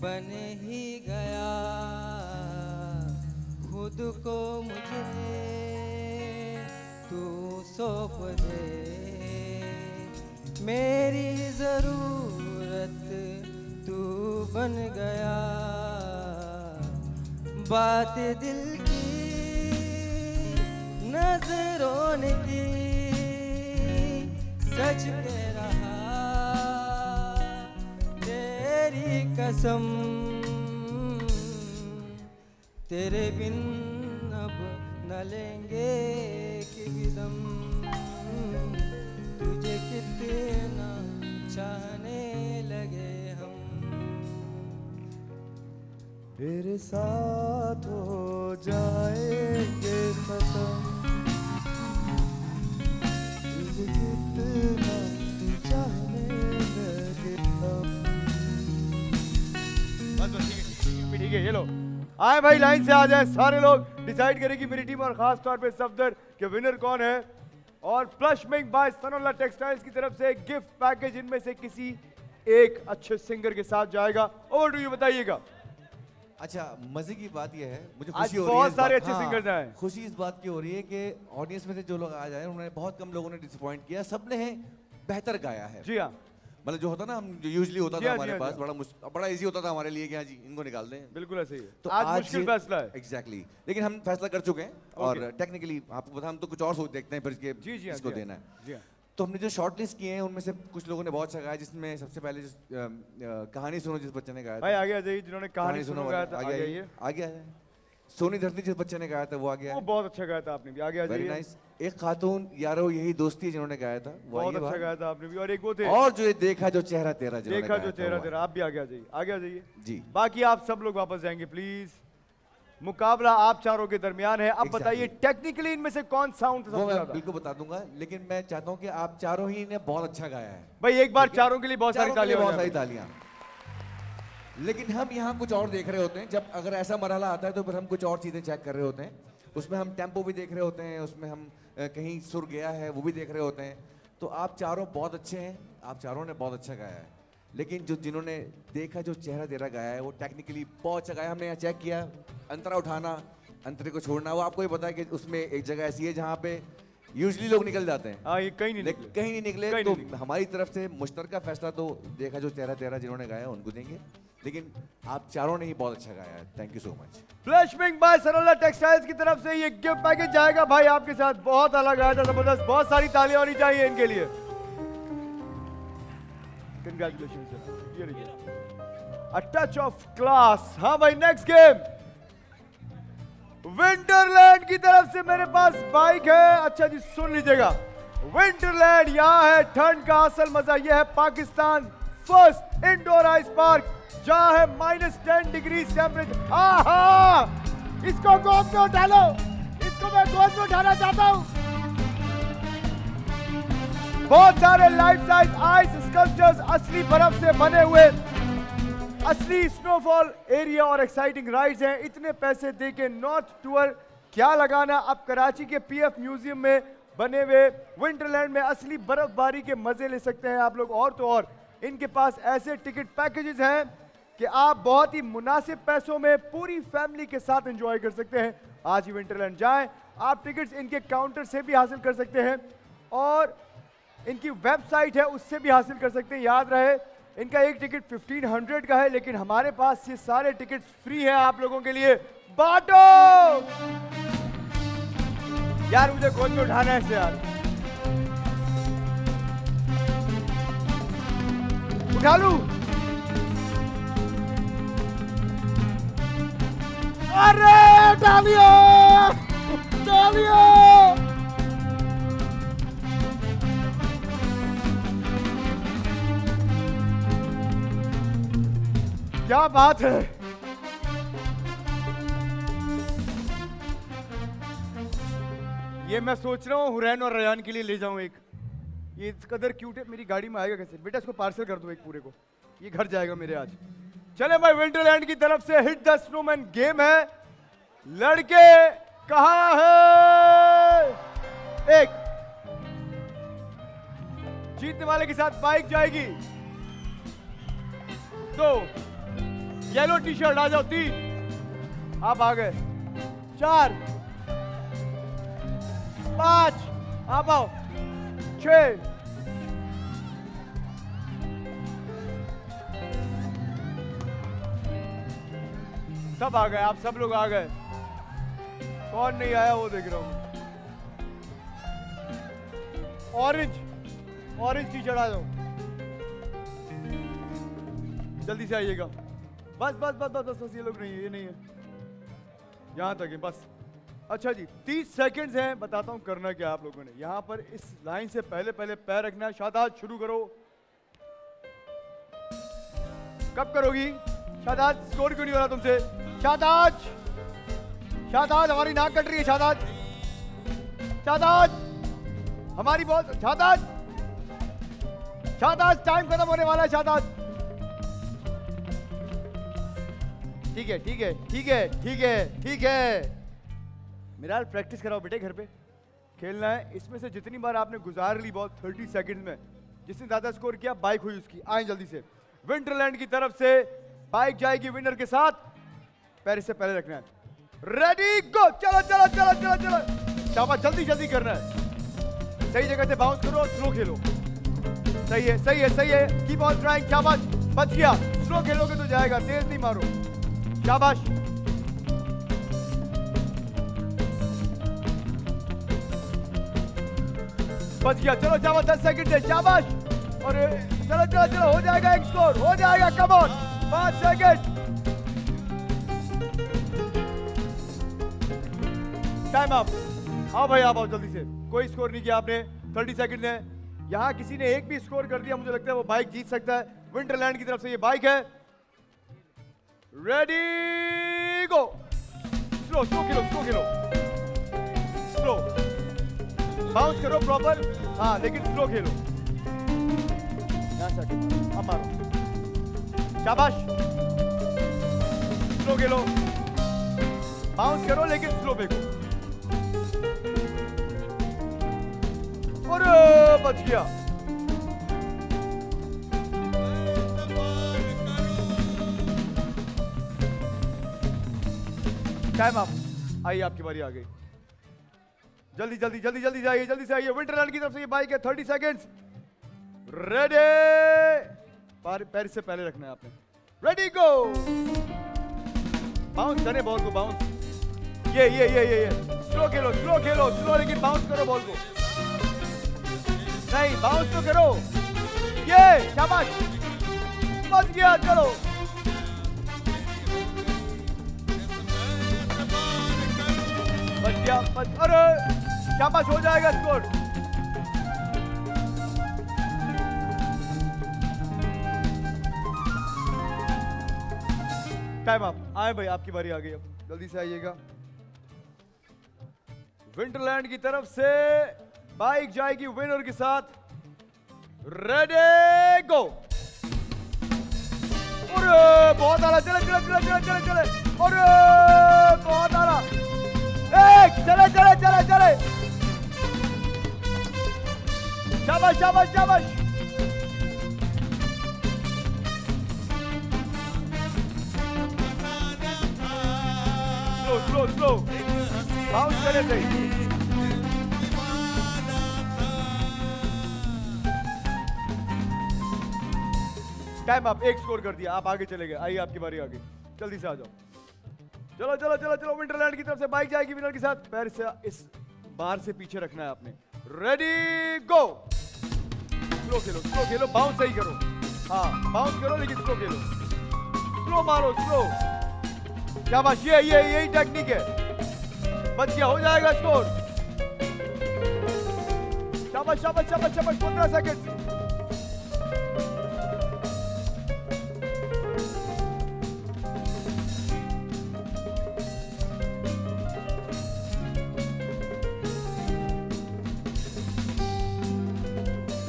बन ही गया। खुद को मुझे तू सौंप दे मेरी ज़रूरत तू बन गया। बात दिल की, नज़रों ने की। सच कह रहा, तेरी कसम तेरे बिन अब न लेंगे कि दम तुझे कितना चाहने लगे हम। तेरे साथ हो जाएँगे खत्म। ठीक है, ये लो। आए भाई लाइन से आ जाए। सारे लोग डिसाइड करें कि मेरी टीम और खास तौर पे सफदर के विनर कौन है। और plush mink by Sanola textiles की तरफ़ से गिफ्ट पैकेज इनमें से किसी एक अच्छे सिंगर के साथ जाएगा। ओवर टू यू बताइएगा? अच्छा मज़े की बात यह है मुझे खुशी हो रही है बहुत सारे अच्छे हाँ, singers आए। खुशी इस बात की हो रही है कि ऑडियंस में से जो लोग आ जाए उन्होंने बहुत कम लोगों ने डिसअपॉइंट किया। सबने बेहतर गाया है। जी हाँ। मतलब जो होता ना हम जो यूजली होता था हाँ, हमारे हाँ, पास बड़ा मुश्क- बड़ा इजी होता था हमारे लिए कि हाँ जी इनको निकाल दें बिल्कुल ऐसे ही है। तो आज मुश्किल फैसला है। एग्जैक्टली लेकिन हम फैसला कर चुके हैं और टेक्निकली आपको पता हम तो कुछ और सोच देखते हैं फिर इसके जी जी हाँ, इसको हाँ, देना है। हाँ। तो हमने जो शॉर्ट लिस्ट किए हैं उनमें से कुछ लोगों ने बहुत अच्छा गाया जिसमें सबसे पहले जिस कहानी सुनो जिस बच्चे ने गाया था। भाई आगे आ जाइए जिन्होंने कहानी सुनो गाया था आगे आइए। आगे आइए सोनी धरती जिस बच्चे ने गाया था वो आगे वो बहुत अच्छा गाया था आपने भी आगे आ वेरी जाइए। नाइस एक खातून यारो यही दोस्ती है जिन्होंने गाया था। बहुत अच्छा गाया था आपने भी। और एक वो थे। और जो ये देखा जो चेहरा तेरा देखा जो था, तेरा आप भी आगे आ जाइए आगे आ जाइए। जी। बाकी आप सब लोग वापस जाएँगे प्लीज़ मुकाबला आप चारों के दरमियान है। अब Exactly. बताइए टेक्निकली इनमें से कौन साउंड वो मैं बिल्कुल बता दूँगा लेकिन मैं चाहता हूँ कि आप चारों ही ने बहुत अच्छा गाया है। भाई एक बार चारों के लिए बहुत सारी तालियाँ बहुत सारी तालियाँ। लेकिन हम यहाँ कुछ और देख रहे होते हैं। जब अगर ऐसा मरहला आता है तो फिर हम कुछ और चीज़ें चेक कर रहे होते हैं। उसमें हम टेंपो भी देख रहे होते हैं उसमें हम कहीं सुर गया है वो भी देख रहे होते हैं। तो आप चारों बहुत अच्छे हैं आप चारों ने बहुत अच्छा गाया है। लेकिन जो जिन्होंने देखा जो चेहरा तेरा गाया है वो टेक्निकली बहुत अच्छा गाया। हमने यहाँ चेक किया अंतरा उठाना अंतरे को छोड़ना वो आपको ही पता है कि उसमें एक जगह ऐसी है जहाँ पे यूजली लोग निकल जाते हैं। हाँ ये कहीं नहीं निकले। कहीं नहीं निकले कहीं तो नहीं निकले। हमारी तरफ़ से मुश्तरका फैसला तो देखा जो चेहरा तेरा जिन्होंने गाया उनको देंगे। लेकिन आप चारों ने ही बहुत अच्छा गाया है। Thank you so much plush mink by Sanola textiles की तरफ़ से ये गिफ्ट पैकेज जाएगा भाई, आपके साथ बहुत अलग आया था, ज़बरदस्त। बहुत सारी तालियाँ होनी चाहिए इनके लिए। कंग्रेचुलेशन लीजिए अ टच ऑफ़ क्लास हाँ भाई नेक्स्ट गेम विंटरलैंड की तरफ़ से मेरे पास बाइक है। अच्छा जी, सुन लीजिएगा। विंटरलैंड यहाँ है, ठंड का असल मज़ा। यह है Pakistan first indoor ice park, जहाँ है माइनस टेन डिग्री टेम्परेचर आहा! इसको गोद में उठा लो इसको मैं गोद में उठाना चाहता हूँ। बहुत सारे लाइफ साइज़ आइस स्कल्पचर्स असली बर्फ़ से बने हुए। असली स्नोफॉल एरिया और एक्साइटिंग राइड्स हैं। इतने पैसे दे के नॉर्थ टूर क्या लगाना? अब कराची के पीएफ म्यूज़ियम में बने हुए विंटरलैंड में असली बर्फबारी के मज़े ले सकते हैं आप लोग। और तो और। इनके पास ऐसे टिकट पैकेजेस हैं कि आप बहुत ही मुनासिब पैसों में पूरी फैमिली के साथ एंजॉय कर सकते हैं। आज ही विंटरलैंड जाएँ, आप टिकट्स इनके काउंटर से भी हासिल कर सकते हैं और इनकी वेबसाइट है, उससे भी हासिल कर सकते हैं। याद रहे, इनका एक टिकट 1500 का है, लेकिन हमारे पास ये सारे टिकट फ्री हैं आप लोगों के लिए। बाटो! यार, मुझे गोद में उठाना है यार। उठा लू? अरे, डालियो! डालियो! क्या बात है? ये मैं सोच रहा हूँ हुरैन और रयान के लिए ले जाऊँ एक। ये इस कदर क्यूट है, मेरी गाड़ी में आएगा कैसे? बेटा, इसको पार्सल कर दो एक पूरे को। ये घर जाएगा मेरे आज। चले भाई विंटरलैंड की तरफ़ से हिट द स्नोमैन गेम है। लड़के, कहा है? एक। जीतने वाले के साथ बाइक जाएगी। दो। येलो टी शर्ट आ जाओ, तीन। आप आ गए। चार। पाँच। आप आओ। छ सब आ गए, आप सब लोग आ गए। कौन नहीं आया वो देख रहा हूँ। ऑरेंज ऑरेंज शर्ट आ जाओ जल्दी से आइएगा। बस बस बस बस बस ये लोग नहीं ये नहीं है। यहाँ तक है, बस। अच्छा जी 30 सेकंड्स हैं, बताता हूँ करना क्या आप लोगों ने। यहाँ पर इस लाइन से पहले पहले पैर रखना है शादात शुरू करो। कब करोगी? शादाज स्कोर क्यों नहीं हो रहा तुमसे? शादात शादात हमारी नाक कट रही है शादात शादात हमारी बहुत शादात शादात टाइम खत्म होने वाला है शादात ठीक है ठीक है ठीक है ठीक है ठीक है। मिराल प्रैक्टिस कराओ बेटे घर पे। खेलना है। इसमें से जितनी बार आपने गुजार ली बॉल 30 सेकंड में। जिसने ज़्यादा स्कोर किया बाइक हुई उसकी। आए जल्दी से। विंटरलैंड की तरफ़ से बाइक जाएगी विनर के साथ। पैर से पहले रखना है। रेडी गो चलो चलो चलो चलो चलो। शाबाश, जल्दी जल्दी करना है। सही जगह से बाउंस करो स्लो खेलो। सही है सही है सही है। कीप ऑन ट्राइंग शाबाश। बच गया। स्लो खेलोगे तो जाएगा। तेज नहीं मारो। शाबाश। बच गया। चलो शाबाश दस सेकंड है। शाबाश। और चलो चलो चलो, हो जाएगा एक स्कोर हो जाएगा कम ऑन पाँच सेकंड। टाइम अप आओ भाई आओ जल्दी से। कोई स्कोर नहीं किया आपने। थर्टी सेकंड है। यहाँ किसी ने एक भी स्कोर कर दिया, मुझे लगता है वो बाइक जीत सकता है। विंटरलैंड की तरफ़ से ये बाइक है। रेडी गो स्लो स्लो खेलो स्लो खेलो। स्लो बाउंस करो प्रॉपर हाँ लेकिन स्लो खेलो। अब मारो। शाबाश। स्लो खेलो। बाउंस करो, लेकिन स्लो फेंको और बच गया। टाइम अप आइए, आपकी बारी आ गई जल्दी जल्दी जल्दी जल्दी जाइए, जल्दी से आइए। विंटरलैंड की तरफ़ से ये बाइक है थर्टी सेकेंड्स रेडी पैर से पहले रखना है आपने। रेडी गो बाउंस करें बॉल को बाउंस ये ये ये ये ये। स्लो खेलो स्लो खेलो स्लो लेकिन बाउंस करो बॉल को। नहीं बाउंस तो करो। ये, शाबाश। बच गया, चलो। बच गया, बच, अरे! शाबाश, हो जाएगा स्कोर टाइम अप आए भाई, आपकी बारी आ गई अब। जल्दी से आइएगा। विंटरलैंड की तरफ़ से बाइक जाएगी विनर के साथ। रेडी गो और बहुत आला, चले चले चले चले चले चले। अरे, बहुत आला। एक चले चले चले चले। शाबाश शाबाश शाबाश टाइम आप एक स्कोर कर दिया। आप आगे चले गए। आइए आपकी बारी आगे। जल्दी से आ जाओ। चलो चलो चलो चलो विंटरलैंड की तरफ़ से बाइक जाएगी विनर के साथ। पैर से इस बार से पीछे रखना है आपने। रेडी गो स्लो खेलो स्लो खेलो बाउंस सही करो। हाँ बाउंस करो, लेकिन स्लो खेलो। स्लो मारो स्लो क्या बात ये ये, यही टेक्निक है। बच गया, हो जाएगा स्कोर शाबाश शाबाश शाबाश शाबाश, पंद्रह सेकंड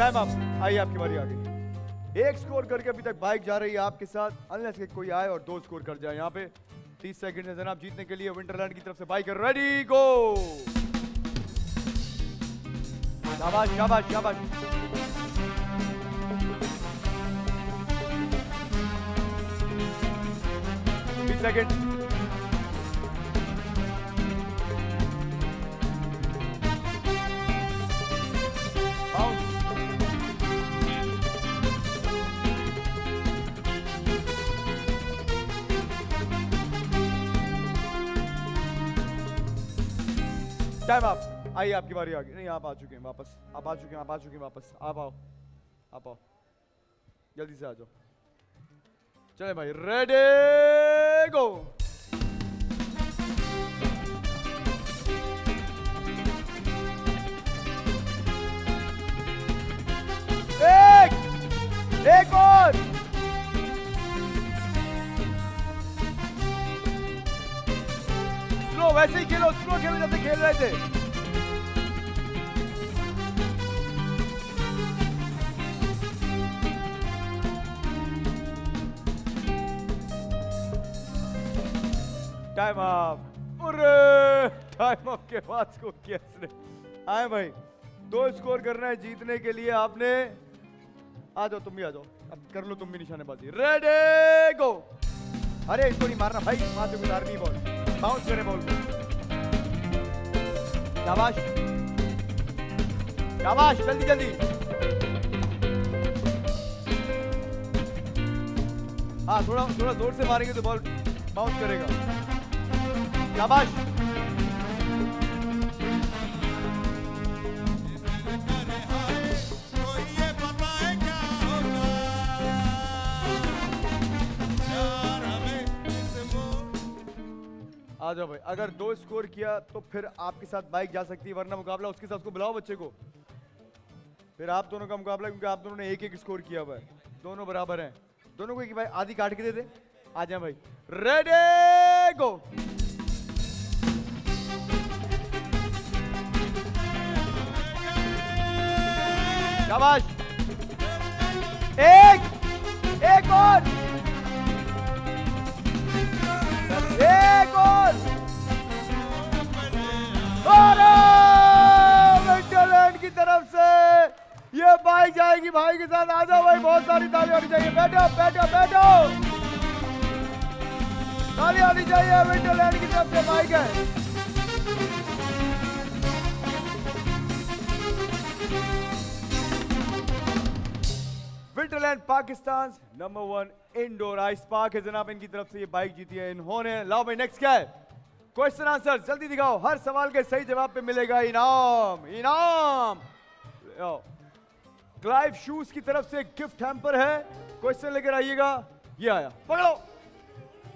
टाइम अप आइए आपकी बारी आ गई एक स्कोर करके अभी तक बाइक जा रही है आपके साथ अनलेस के कोई आए और दो स्कोर कर जाए यहाँ पे। 30 सेकंड है जनाब, जीतने के लिए विंटरलैंड की तरफ़ से बाइक रेडी गो शाबाश शाबाश शाबाश। बीस टाइम आप आइए आपकी बारी आ गई नहीं आप आ चुके हैं वापस आप आ चुके हैं आप आ चुके हैं वापस आप आओ आप आओ जल्दी से आ जाओ चले भाई रेडी गो एक एक और स्लो वैसे ही खेलो स्लो खेलो जैसे खेल रहे थे। टाइम अप टाइम के बाद किया इसने। आए भाई, दो स्कोर करना है जीतने के लिए आपने। आ जाओ, तुम भी आ जाओ। अब कर लो तुम भी निशानेबाजी। रेडी गो अरे, इसको नहीं मारना भाई माथे को उतारनी बॉल बाउंस करे बॉल को शाबाश शाबाश जल्दी जल्दी हाँ थोड़ा थोड़ा ज़ोर से मारेंगे तो बॉल बाउंस करेगा शाबाश आ जाओ भाई। अगर दो स्कोर किया तो फिर आपके साथ बाइक जा सकती है, वरना मुकाबला उसके साथ, उसको बुलाओ बच्चे को। फिर आप दोनों का मुकाबला, क्योंकि आप दोनों ने एक एक स्कोर किया हुआ है। दोनों बराबर हैं। दोनों को एक भाई, आधी काट के दे दे। आ जाए भाई। रेडी गो शाबाश! एक एक और! एक की तरफ़ से ये बाइक जाएगी भाई के साथ। आ जाओ भाई, बहुत सारी ताली होनी चाहिए। बैठो बैठो बैठो। ताली आनी चाहिए, विंटरलैंड की तरफ़ से बाइक है। Winterland Pakistan number one indoor ice park है। जनाब, इनकी तरफ़ से ये बाइक जीती है। इन्होंने, लाओ भाई नेक्स्ट क्या है? क्वेश्चन आंसर जल्दी दिखाओ। हर सवाल के सही जवाब पे मिलेगा इनाम इनाम। क्लाइव शूज़ की तरफ़ से गिफ्ट हैम्पर है। क्वेश्चन लेकर आइएगा। ये आया। पकड़ो।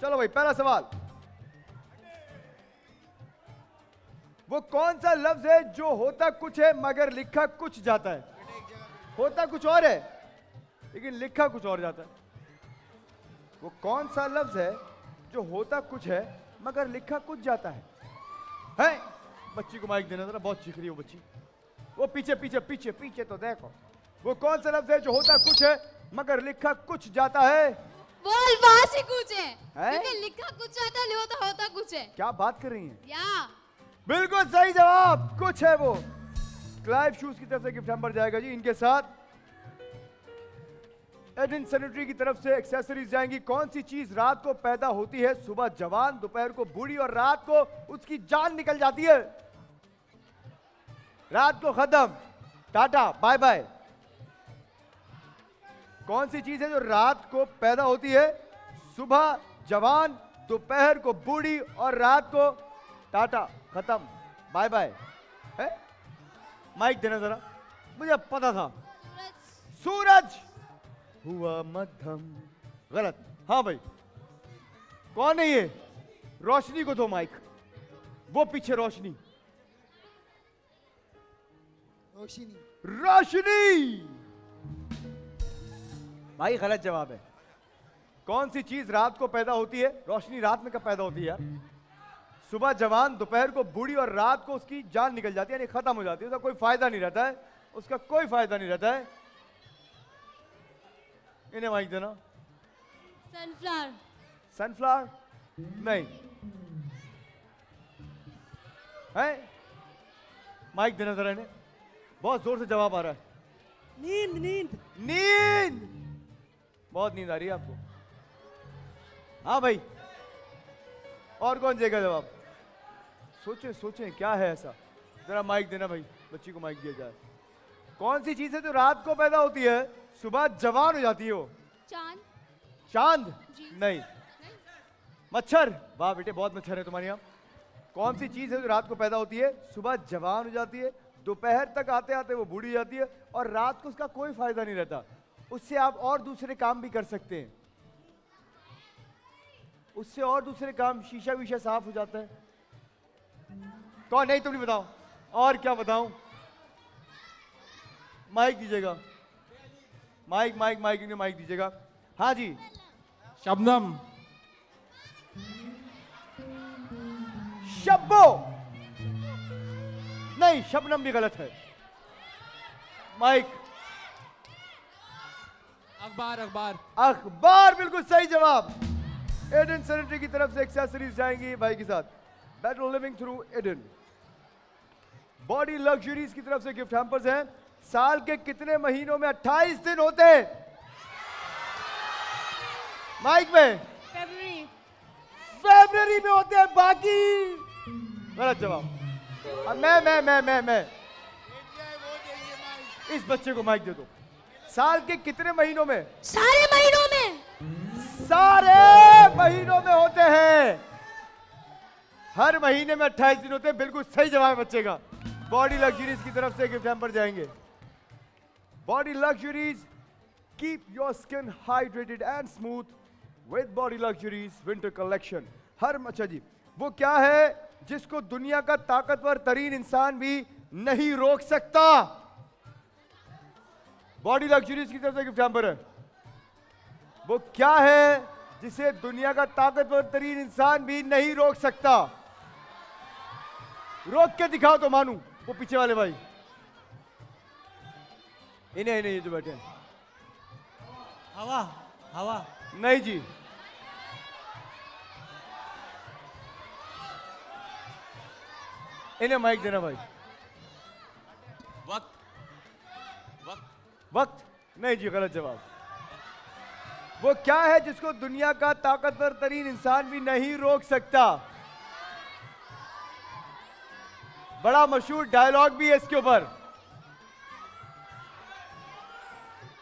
चलो भाई, पहला सवाल। वो कौन सा लफ्ज है जो होता कुछ है मगर लिखा कुछ जाता है? होता कुछ और है। लेकिन लिखा कुछ और जाता है। वो कौन सा लफ्ज है जो होता कुछ है मगर लिखा कुछ जाता है? है? बच्ची को माइक देना जरा बहुत चीख रही है बच्ची। वो पीछे पीछे पीछे पीछे तो देखो। वो कौन सा लफ्ज है जो होता कुछ है मगर लिखा कुछ जाता है? बोल वहाँ से कुछ है। हैं? क्योंकि लिखा कुछ आता है होता होता कुछ है। क्या बात कर रही हैं? या। बिल्कुल सही जवाब। कुछ है वो। क्लाइव शूज़ की तरफ़ से गिफ्ट हैम्पर जाएगा जी इनके साथ। एडिन सैनिटरी की तरफ़ से एक्सेसरीज जाएँगी। कौन सी चीज़ रात को पैदा होती है? सुबह जवान दोपहर को बूढ़ी और रात को उसकी जान निकल जाती है। रात को खत्म। Tata bye bye. कौन सी चीज़ है जो रात को पैदा होती है? सुबह जवान दोपहर को बूढ़ी और रात को टाटा खत्म। Bye bye. है? माइक देना जरा। मुझे पता था। सूरज! हुआ मध्यम। गलत। हाँ भाई। कौन है ये? रोशनी को दो माइक। वो पीछे रोशनी। रोशनी। रोशनी! भाई गलत जवाब है। कौन सी चीज़ रात को पैदा होती है? रोशनी रात में कब पैदा होती है यार? सुबह जवान दोपहर को बूढ़ी और रात को उसकी जान निकल जाती है यानी खत्म हो जाती है। उसका कोई फ़ायदा नहीं रहता है। उसका कोई फ़ायदा नहीं रहता है। इन्हें माइक देना। सनफ्लावर सनफ्लावर नहीं। है? माइक देना जरा इन्हें। बहुत ज़ोर से जवाब आ रहा है। नींद नींद। नींद! बहुत नींद आ रही है आपको। हाँ भाई। और कौन देगा जवाब? सोचे सोचे क्या है ऐसा? जरा माइक देना भाई। बच्ची को माइक दिया जाए। कौन सी चीज़ है जो रात को पैदा होती है? सुबह जवान हो जाती है वो। चाँद। चाँद। नहीं। मच्छर? वाह बेटे बहुत मच्छर है तुम्हारे यहाँ। कौन सी चीज़ है जो रात को पैदा होती है? सुबह जवान हो जाती है दोपहर तक आते आते वो बूढ़ी जाती है और रात को उसका कोई फ़ायदा नहीं रहता। उससे आप और दूसरे काम भी कर सकते हैं। उससे और दूसरे काम शीशा वीशा साफ़ हो जाता है। कौन? नहीं तुम नहीं बताओ। और क्या बताऊँ? माइक दीजिएगा। माइक माइक माइक इन्हें माइक दीजिएगा। हाँ जी। शबनम। शब्बो। नहीं शबनम भी गलत है। माइक। अखबार अखबार। अखबार बिल्कुल सही जवाब। एडन सैनिटरी की तरफ़ से एक्सेसरीज जाएँगी भाई के साथ। Better living through Aiden body luxuries की तरफ़ से गिफ्ट हैम्पर्स हैं। साल के कितने महीनों में 28 दिन होते हैं? माइक में। फरवरी फेब्रवरी में होते हैं बाकी। गलत जवाब। मैं मैं मैं मैं मैं। इस बच्चे को माइक दे दो। साल के कितने महीनों में? सारे महीनों में। सारे महीनों में होते हैं। हर महीने में 28 दिन होते हैं बिल्कुल सही जवाब है बच्चे का। बॉडी लग्जरीज की तरफ़ से गिफ्ट हैम्पर जाएँगे। Body luxuries keep your skin hydrated and smooth with body luxuries winter collection हर अच्छा जी, वो क्या है जिसको दुनिया का ताकतवर तरीन इंसान भी नहीं रोक सकता? बॉडी लग्जरीज की तरफ़ से गिफ्ट हैम्पर है। वो क्या है जिसे दुनिया का ताकतवर तरीन इंसान भी नहीं रोक सकता? रोक के दिखाओ तो मानू, वो पीछे वाले भाई। इन्हें इन्हें जो बैठे हवा हवा। नहीं जी। इन्हें माइक देना भाई। वक्त। वक्त। वक्त? नहीं जी गलत जवाब। वो क्या है जिसको दुनिया का ताकतवर तरीन इंसान भी नहीं रोक सकता? बड़ा मशहूर डायलॉग भी है इसके ऊपर।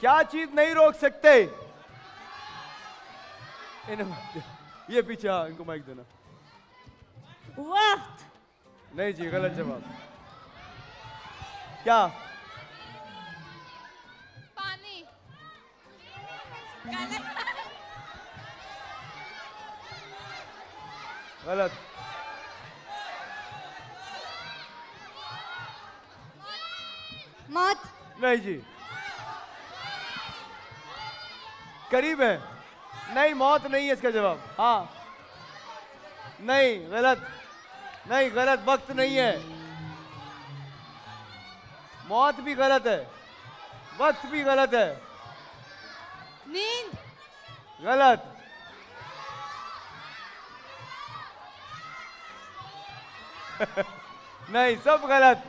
क्या चीज़ नहीं रोक सकते? ये पीछे हाँ इनको माइक देना। वक्त। नहीं जी गलत जवाब। क्या? पानी। गलत। मौत। नहीं जी। करीब है। नहीं मौत नहीं है इसका जवाब। हाँ। नहीं गलत। नहीं गलत। वक्त नहीं है। मौत भी गलत है। वक्त भी गलत है। नींद। गलत। [laughs] नहीं सब गलत।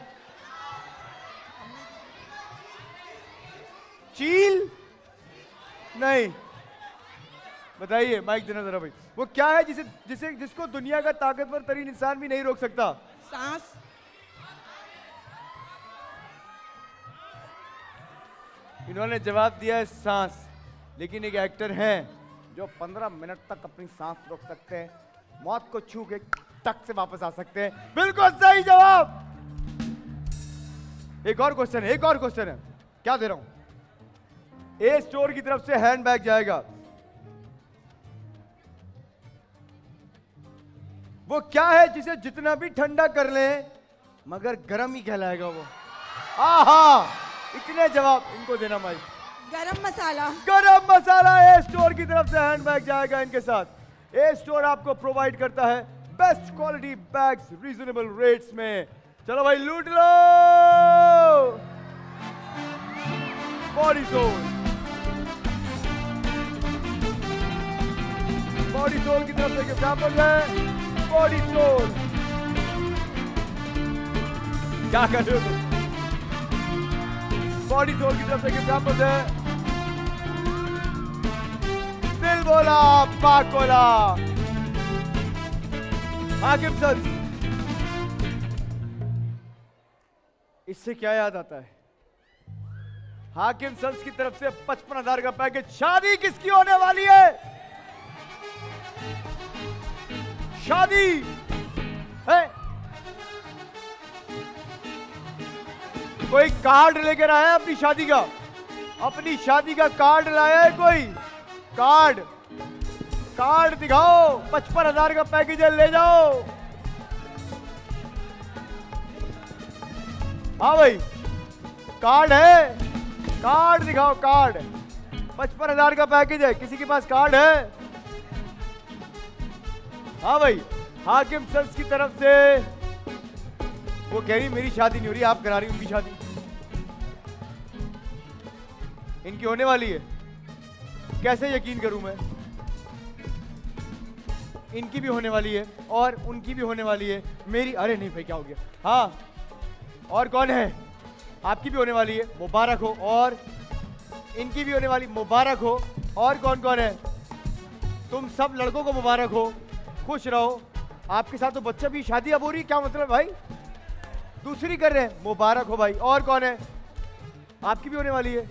चील। नहीं। बताइए माइक देना जरा भाई। वो क्या है जिसे जिसे जिसको दुनिया का ताकतवर तरीन इंसान भी नहीं रोक सकता? सांस। इन्होंने जवाब दिया है सांस। लेकिन एक एक्टर हैं जो 15 मिनट तक अपनी सांस रोक सकते हैं मौत को छू के तक से वापस आ सकते हैं। बिल्कुल सही जवाब! एक और क्वेश्चन है एक और क्वेश्चन है। क्या दे रहा हूँ? ए स्टोर की तरफ़ से हैंडबैग जाएगा। वो क्या है जिसे जितना भी ठंडा कर ले मगर गर्म ही कहलाएगा वो। आहा! इतने जवाब इनको देना माई गरम मसाला। गरम मसाला ए स्टोर की तरफ़ से हैंडबैग जाएगा इनके साथ। ए स्टोर आपको प्रोवाइड करता है best quality bags reasonable rates में। चलो भाई लूट लो। बॉडी सोल बॉडी सोल की तरफ़ से सैंपल है। बॉडी सोल क्या कर रहे हो बॉडी सोल की तरफ़ से सैंपल है। दिल बोला पाक बोला। हाकिम सर इससे क्या याद आता है? हाकिम सल्स की तरफ़ से पचपन हज़ार का पैकेज शादी किसकी होने वाली है? शादी। है। कोई कार्ड लेकर आया है अपनी शादी का? अपनी शादी का कार्ड लाया है कोई? कार्ड। कार्ड दिखाओ। पचपन हज़ार का पैकेज है, ले जाओ। हाँ भाई। कार्ड है। कार्ड दिखाओ, कार्ड। पचपन हज़ार का पैकेज है। किसी के पास कार्ड है? हाँ भाई, हाकिम सल्स की तरफ़ से वो कह रही, मेरी शादी नहीं हो रही, आप करा रही उनकी शादी। इनकी होने वाली है। कैसे यकीन करूँ मैं? इनकी भी होने वाली है और उनकी भी होने वाली है। मेरी, अरे नहीं भाई, क्या हो गया? हाँ और कौन है? आपकी भी होने वाली है, मुबारक हो और इनकी भी होने वाली, मुबारक हो और कौन कौन है? तुम सब लड़कों को मुबारक हो। खुश रहो। आपके साथ तो बच्चा भी शादी अब हो रही क्या मतलब भाई? दूसरी कर रहे हैं। मुबारक हो भाई। और कौन है? आपकी भी होने वाली है।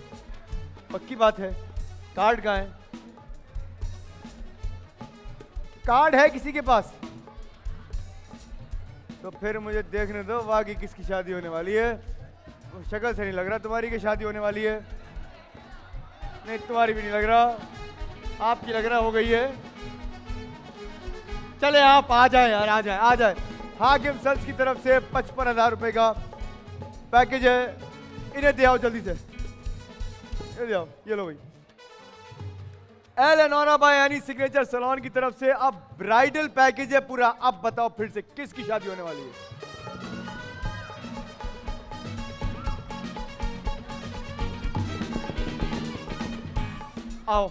पक्की बात है। कार्ड कहाँ है? कार्ड है किसी के पास? तो फिर मुझे देखने दो, बाकी किसकी शादी होने वाली है। शक्ल से नहीं लग रहा तुम्हारी की शादी होने वाली है। नहीं, तुम्हारी भी नहीं लग रहा। आपकी लग रहा हो गई है। चले आप, आ जाए यार, आ जाए आ जाए। हाकिम सल्स की तरफ़ से पचपन हज़ार रुपए का पैकेज है। इन्हें दे आओ जल्दी से। ये ले आओ, ये लो भाई। एल एनोरा बाय यानी सिग्नेचर सलोन की तरफ़ से अब ब्राइडल पैकेज है पूरा। अब बताओ फिर से किसकी शादी होने वाली है? आओ।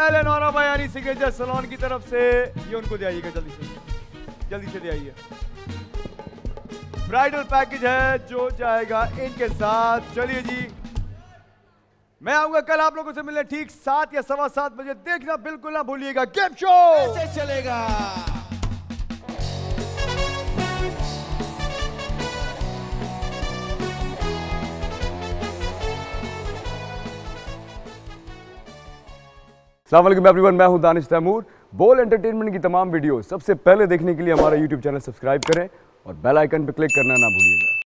एल बयानी बाय यानी सिग्नेचर सलोन की तरफ़ से ये उनको दे आइएगा, जल्दी से। जल्दी से दे आइए। ब्राइडल पैकेज है, जो जाएगा इनके साथ। चलिए जी। मैं आऊँगा कल आप लोगों से मिलने, ठीक सात या सवा सात बजे। देखना बिल्कुल ना भूलिएगा। Game show! कैसे चलेगा। सलाम एवरीवन मैं हूँ दानिश तैमूर। बोल एंटरटेनमेंट की तमाम वीडियो सबसे पहले देखने के लिए हमारा यूट्यूब चैनल सब्सक्राइब करें और बेल आइकन पर क्लिक करना ना भूलिएगा।